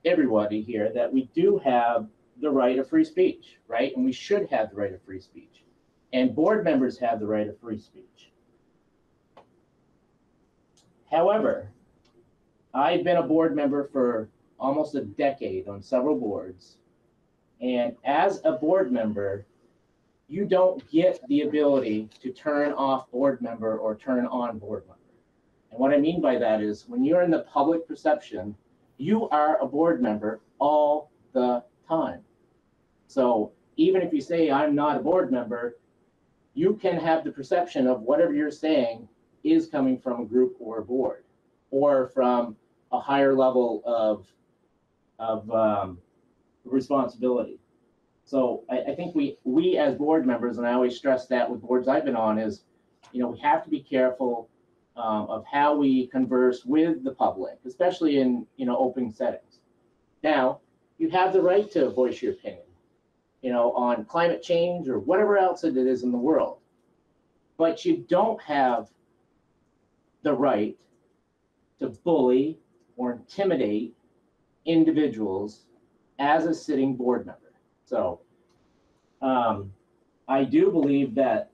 everybody here that we do have the right of free speech, right? And we should have the right of free speech. And board members have the right of free speech. However, I've been a board member for almost a decade on several boards. And as a board member, you don't get the ability to turn off board member or turn on board member. And what I mean by that is when you're in the public perception, you are a board member all the time. So even if you say I'm not a board member, you can have the perception of whatever you're saying is coming from a group or a board or from a higher level of, of um, responsibility. So I, I think we, we as board members, and I always stress that with boards I've been on is, you know, we have to be careful um, of how we converse with the public, especially in, you know, open settings. Now, you have the right to voice your opinion, you know, on climate change or whatever else it is in the world. But you don't have the right to bully or intimidate individuals as a sitting board member. So um, I do believe that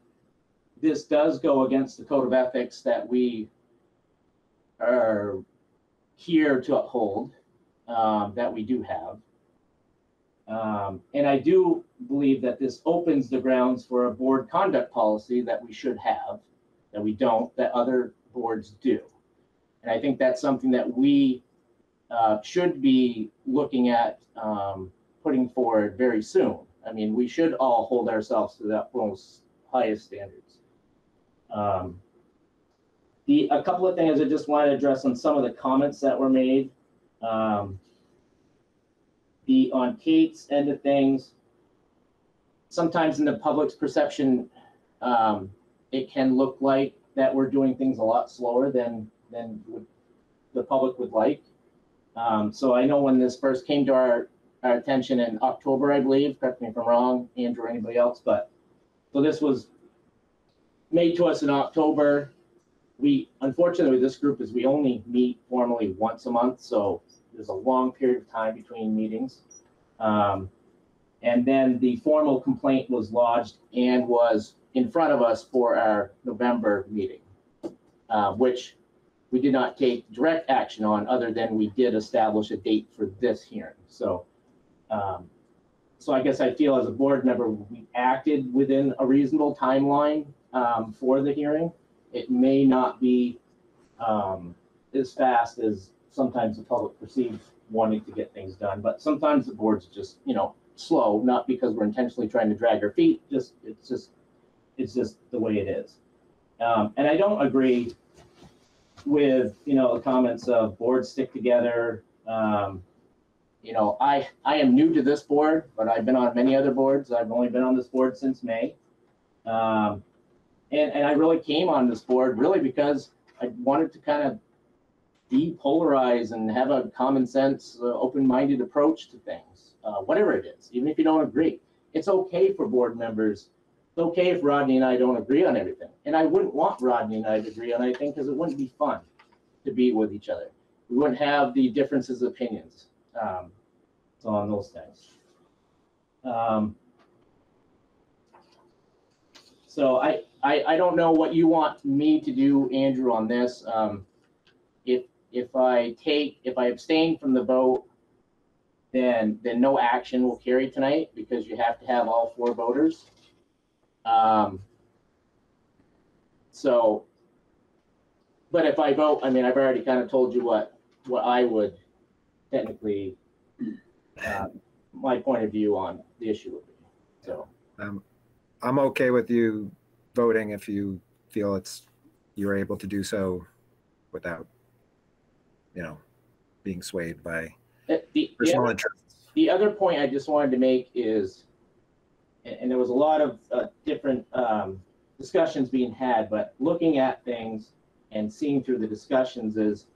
this does go against the code of ethics that we are here to uphold, um, that we do have. Um, and I do believe that this opens the grounds for a board conduct policy that we should have, that we don't, that other boards do. And I think that's something that we uh, should be looking at um, putting forward very soon. I mean, we should all hold ourselves to that most highest standards. Um, the a couple of things I just want to address on some of the comments that were made. Um, the on Kate's end of things, sometimes in the public's perception, um, it can look like that we're doing things a lot slower than than would, the public would like. Um, so I know when this first came to our, our attention in October, I believe, correct me if I'm wrong, Andrew or anybody else, but so this was made to us in October. We, unfortunately, this group is, we only meet formally once a month, so there's a long period of time between meetings. Um, and then the formal complaint was lodged and was in front of us for our November meeting, uh, which we did not take direct action on, other than we did establish a date for this hearing. So, um, so I guess I feel as a board member, we acted within a reasonable timeline um, for the hearing. It may not be um, as fast as sometimes the public perceives wanting to get things done, but sometimes the board's just, you know, slow, not because we're intentionally trying to drag our feet, just, it's just, it's just the way it is. Um, and I don't agree with, you know, the comments of boards stick together. Um, you know, I, I am new to this board, but I've been on many other boards. I've only been on this board since May. Um, and, and I really came on this board really because I wanted to kind of depolarize and have a common sense, uh, open-minded approach to things. uh, whatever it is, even if you don't agree. It's okay for board members. It's okay if Rodney and I don't agree on everything. And I wouldn't want Rodney and I to agree on anything because it wouldn't be fun to be with each other. We wouldn't have the differences of opinions um, on those things. Um, so I, I, I don't know what you want me to do, Andrew, on this. Um, if, if I take, if I abstain from the vote, then, then no action will carry tonight because you have to have all four voters. Um, so, but if I vote, I mean, I've already kind of told you what, what I would technically, uh, my point of view on the issue would be. So, Um, I'm okay with you voting if you feel it's, you're able to do so without, you know, being swayed by uh, the, the personal other- interests. the other point I just wanted to make is, and, and there was a lot of uh, different um, discussions being had, but looking at things and seeing through the discussions is,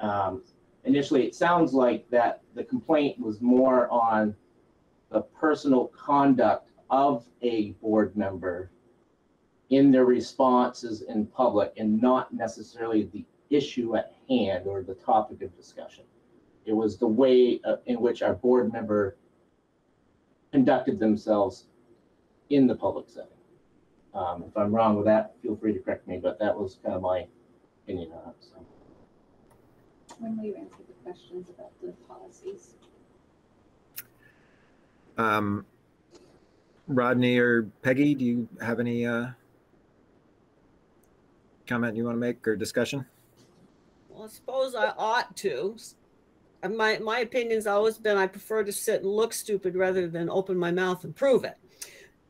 um, initially, it sounds like that the complaint was more on the personal conduct of a board member in their responses in public and not necessarily the issue at hand or the topic of discussion. It was the way uh, in which our board member conducted themselves in the public setting. Um, if I'm wrong with that, feel free to correct me, but that was kind of my opinion on it. So. When will you answer the questions about the policies? Um, Rodney or Peggy, do you have any uh, comment you want to make or discussion? Well, I suppose I ought to. My, my opinion's always been I prefer to sit and look stupid rather than open my mouth and prove it.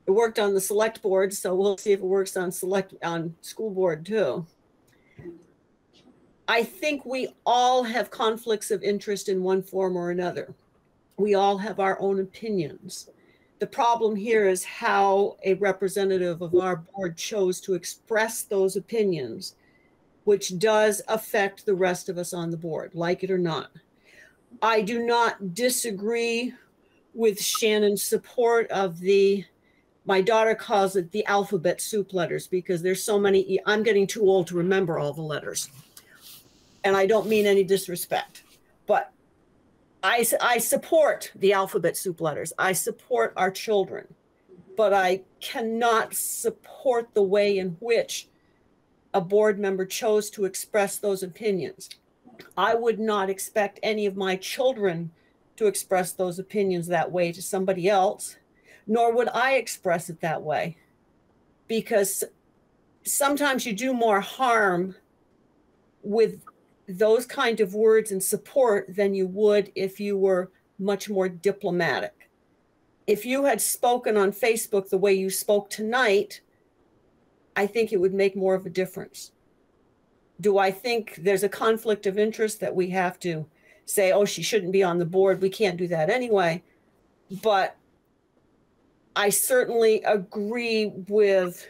It worked on the select board, so we'll see if it works on select, on school board too. I think we all have conflicts of interest in one form or another. We all have our own opinions. The problem here is how a representative of our board chose to express those opinions which does affect the rest of us on the board, like it or not. I do not disagree with Shannon's support of the, my daughter calls it the alphabet soup letters because there's so many, i'm getting too old to remember all the letters. And I don't mean any disrespect, but I, I support the alphabet soup letters. I support our children, but I cannot support the way in which a board member chose to express those opinions. I would not expect any of my children to express those opinions that way to somebody else, nor would I express it that way. Because sometimes you do more harm with those kind of words and support than you would if you were much more diplomatic. If you had spoken on Facebook the way you spoke tonight, I think it would make more of a difference. Do I think there's a conflict of interest that we have to say, oh, she shouldn't be on the board? We can't do that anyway. But I certainly agree with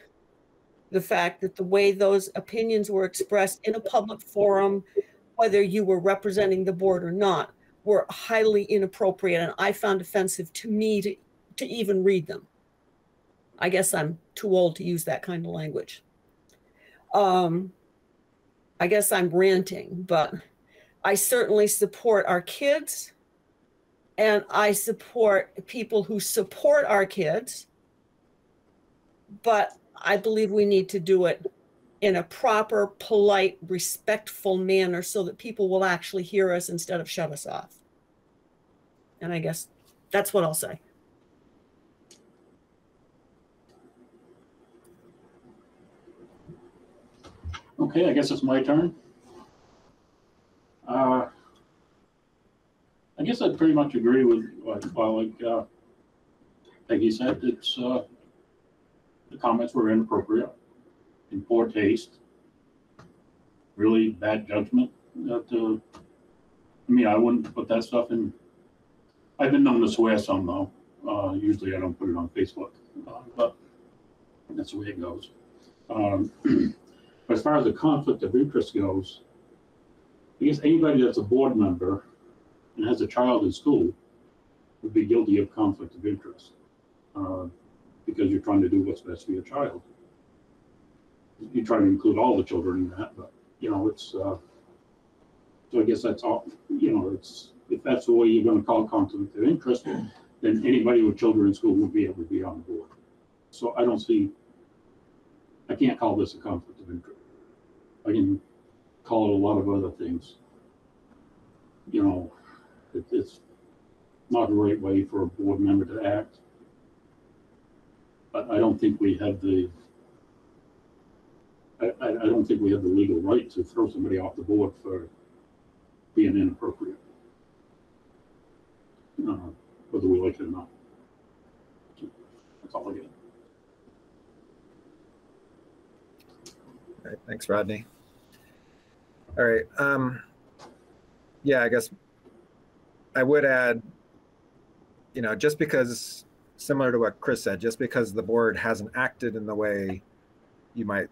the fact that the way those opinions were expressed in a public forum, whether you were representing the board or not, were highly inappropriate. And I found offensive to me to, to even read them. I guess I'm too old to use that kind of language. Um, I guess I'm ranting, but I certainly support our kids and I support people who support our kids. But I believe we need to do it in a proper, polite, respectful manner so that people will actually hear us instead of shut us off. And I guess that's what I'll say. Okay, I guess it's my turn. Uh, I guess I'd pretty much agree with what, like, uh, Peggy said, it's, uh, the comments were inappropriate, in poor taste, really bad judgment, that, uh, I mean, I wouldn't put that stuff in, I've been known to swear some though, uh, usually I don't put it on Facebook, uh, but that's the way it goes. Um, But as far as the conflict of interest goes, I guess anybody that's a board member and has a child in school would be guilty of conflict of interest. uh, Because you're trying to do what's best for your child. You try to include all the children in that, but, you know, it's, uh, so I guess that's all, you know, it's, if that's the way you're gonna call conflict of interest, then anybody with children in school would be able to be on the board. So I don't see, I can't call this a conflict of interest. I can call it a lot of other things. You know, it, it's not the right way for a board member to act. But I don't think we have the, I, I, don't think we have the legal right to throw somebody off the board for being inappropriate. Uh, whether we like it or not. That's all I get. Thanks, Rodney. All right, um, yeah, I guess I would add, you know, just because, similar to what Chris said, just because the board hasn't acted in the way you might,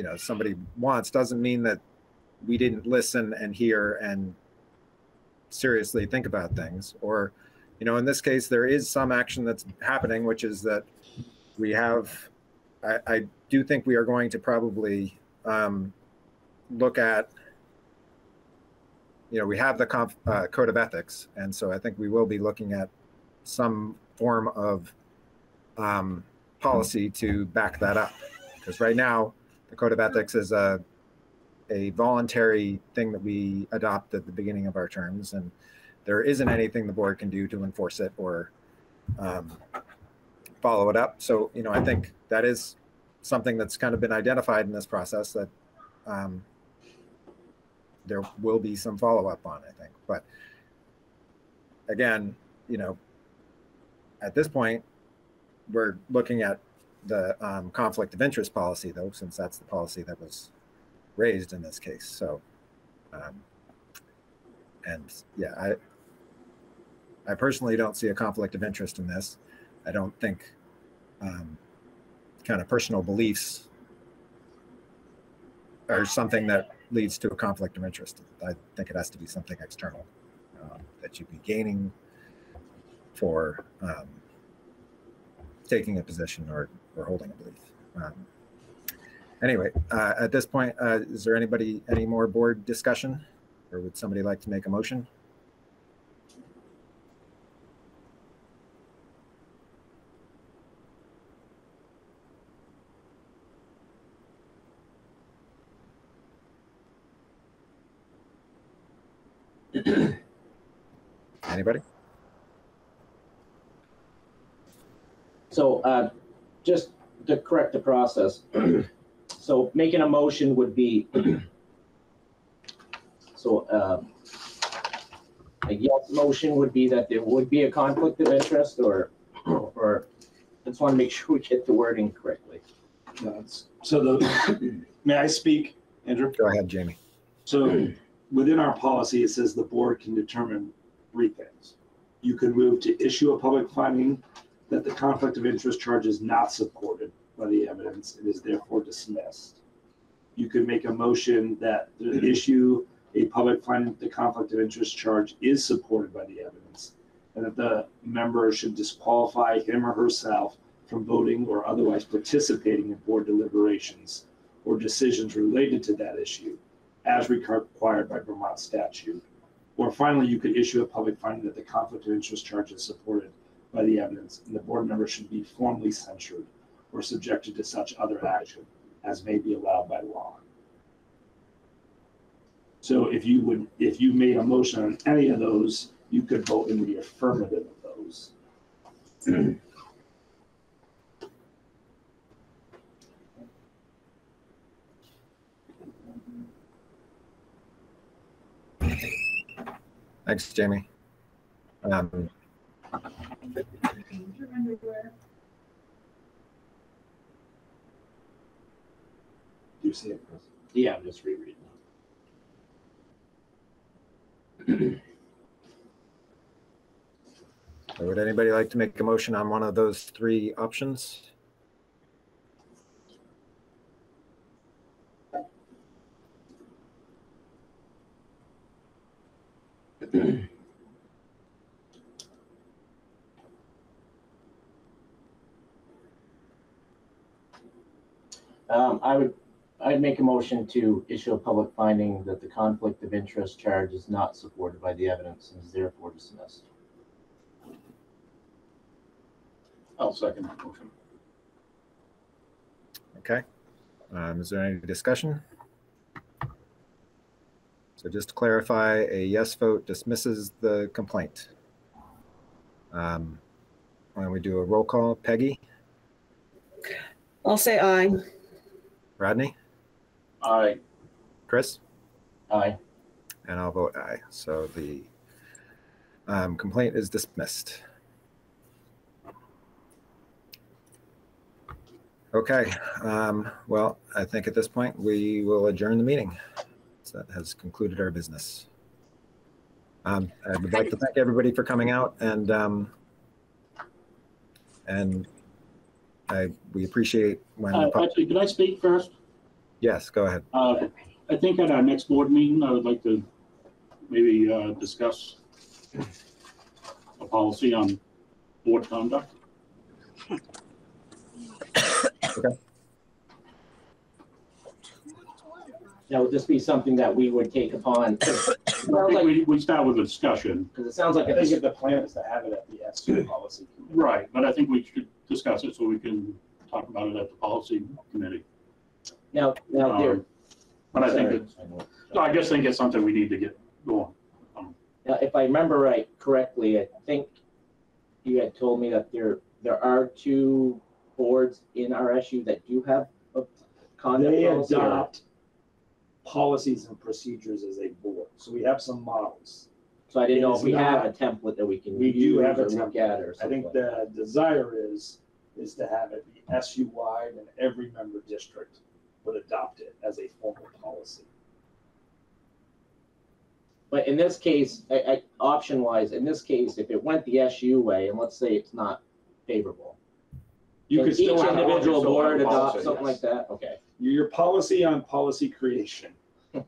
you know, somebody wants, doesn't mean that we didn't listen and hear and seriously think about things. Or, you know, in this case, there is some action that's happening, which is that we have, I, I do think we are going to probably um, look at, you know, we have the conf, uh, code of ethics, and so I think we will be looking at some form of um, policy to back that up. Because right now, the code of ethics is a a voluntary thing that we adopt at the beginning of our terms, and there isn't anything the board can do to enforce it or um, follow it up. So, you know, I think that is something that's kind of been identified in this process that um, there will be some follow up on, I think. But again, you know, at this point, we're looking at the um, conflict of interest policy, though, since that's the policy that was raised in this case. So, um, and yeah, I I personally don't see a conflict of interest in this. I don't think um, kind of personal beliefs are something that leads to a conflict of interest. I think it has to be something external um, that you'd be gaining for um, taking a position or, or holding a belief. Um, anyway, uh, at this point, uh, is there anybody, any more board discussion? Or would somebody like to make a motion? Anybody? So, uh, just to correct the process, so making a motion would be, so, uh, a yes motion would be that there would be a conflict of interest or, or, I just want to make sure we get the wording correctly. That's- So the, may I speak, Andrew? Go ahead, Jamie. So within our policy, it says the board can determine three things. You can move to issue a public finding that the conflict of interest charge is not supported by the evidence and is therefore dismissed. You could make a motion that the mm-hmm. issue a public finding that the conflict of interest charge is supported by the evidence and that the member should disqualify him or herself from voting or otherwise participating in board deliberations or decisions related to that issue as required by Vermont statute. Or finally, you could issue a public finding that the conflict of interest charge is supported by the evidence and the board member should be formally censured or subjected to such other action as may be allowed by law. So if you would, if you made a motion on any of those, you could vote in the affirmative of those. Thanks, Jamie. Um, Do you see it, Chris? Yeah, I'm just rereading. so would anybody like to make a motion on one of those three options? Um, I would, I'd make a motion to issue a public finding that the conflict of interest charge is not supported by the evidence and is therefore dismissed. I'll second that motion. Okay. Um, is there any discussion? So just to clarify, a yes vote dismisses the complaint. Um, why don't we do a roll call? Peggy, I'll say aye. Rodney, Aye. Chris, Aye. and I'll vote aye. So the um, complaint is dismissed. Okay, um, well, I think at this point we will adjourn the meeting. So that has concluded our business. Um, I would like to thank everybody for coming out and um, and I we appreciate when the Uh, pub- actually, could I speak first? yes, go ahead. Uh, I think at our next board meeting, I would like to maybe, uh, discuss a policy on board conduct. okay. Now, would this be something that we would take upon? I think we, we start with a discussion. Because it sounds like I think if the plan is to have it at the SU policy. committee. Right, but I think we should discuss it so we can talk about it at the policy committee. now, now there. Um, But I think Sorry. it's, no, I just think it's something we need to get going. Now, if I remember right correctly, I think you had told me that there, there are two boards in RSU that do have a conduct They policy. or- adopt policies and procedures as a board. So we have some models. So I didn't know if is we have a not- template that we can We do use have a or look template. at or I something. think the desire is, is to have it be SU wide and every member district would adopt it as a formal policy. But in this case, I, I, option wise, in this case, if it went the SU way, and let's say it's not favorable. You can could still Each have individual have board adopt policy, something like that, okay. Your policy on policy creation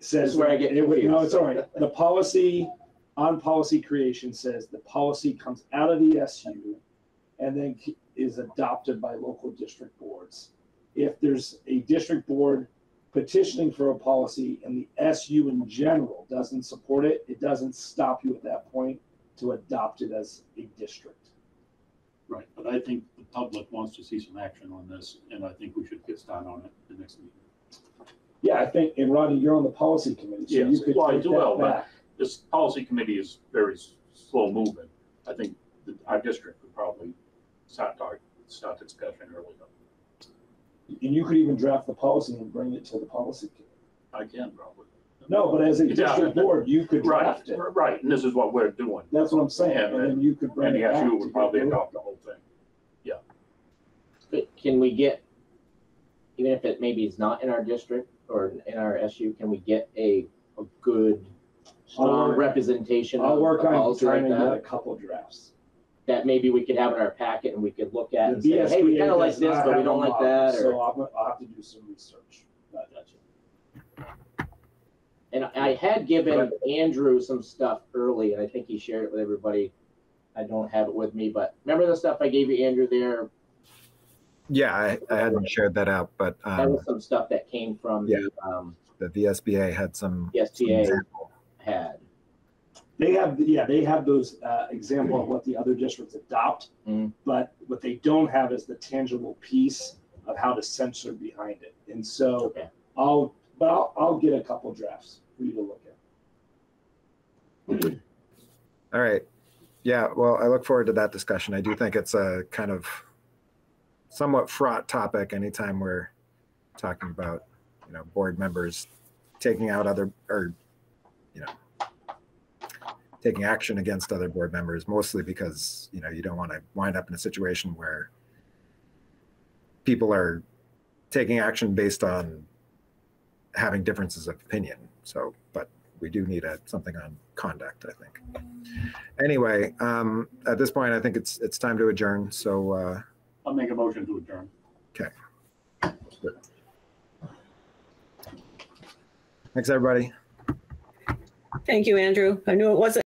says. Where I get it would- No, confused. it's all right. The policy on policy creation says the policy comes out of the SU and then is adopted by local district boards. If there's a district board petitioning for a policy and the SU in general doesn't support it, it doesn't stop you at that point to adopt it as a district. Right, but I think the public wants to see some action on this, and I think we should get started on it the next meeting. Yeah, I think, and Rodney, you're on the policy committee, so you Yes, could well, I take do that well, but- This policy committee is very s- slow moving. I think that our district could probably start talk, start discussion earlier. And you could even draft the policy and bring it to the policy. committee. I can probably. No, but as a Yeah. district board, you could Right, draft it. right, and this is what we're doing. That's what I'm saying, and then you could bring And it the back. SU to would probably voted. adopt the whole thing. But Can we get, even if it maybe is not in our district or in our SU, can we get a, a good, strong work- representation I'll a work on policy like trying to get a that? couple drafts. That maybe we could have in our packet and we could look at and The say, hey, we VSBA kind of like does this, not but we have a don't like model, that, or. So I'll, I'll have to do some research. And I had given Andrew some stuff early, and I think he shared it with everybody. I don't have it with me, but remember the stuff I gave you, Andrew, there? Yeah, I, I hadn't shared that out, but That um, was some stuff that came from the, um, the VSBA had some. the SBA example. had. They have, yeah, they have those, uh, example of what the other districts adopt. Mm. But what they don't have is the tangible piece of how to censor behind it. And so Okay. I'll, but I'll, I'll get a couple drafts for you to look at. All right. Yeah, well, I look forward to that discussion. I do think it's a kind of somewhat fraught topic anytime we're talking about, you know, board members taking out other or, you know, taking action against other board members, mostly because, you know, you don't want to wind up in a situation where people are taking action based on having differences of opinion. So, but we do need a, something on conduct, I think. Anyway, um, at this point, I think it's, it's time to adjourn. So, uh, I'll make a motion to adjourn. Okay. Thanks, everybody. Thank you, Andrew. I knew it wasn't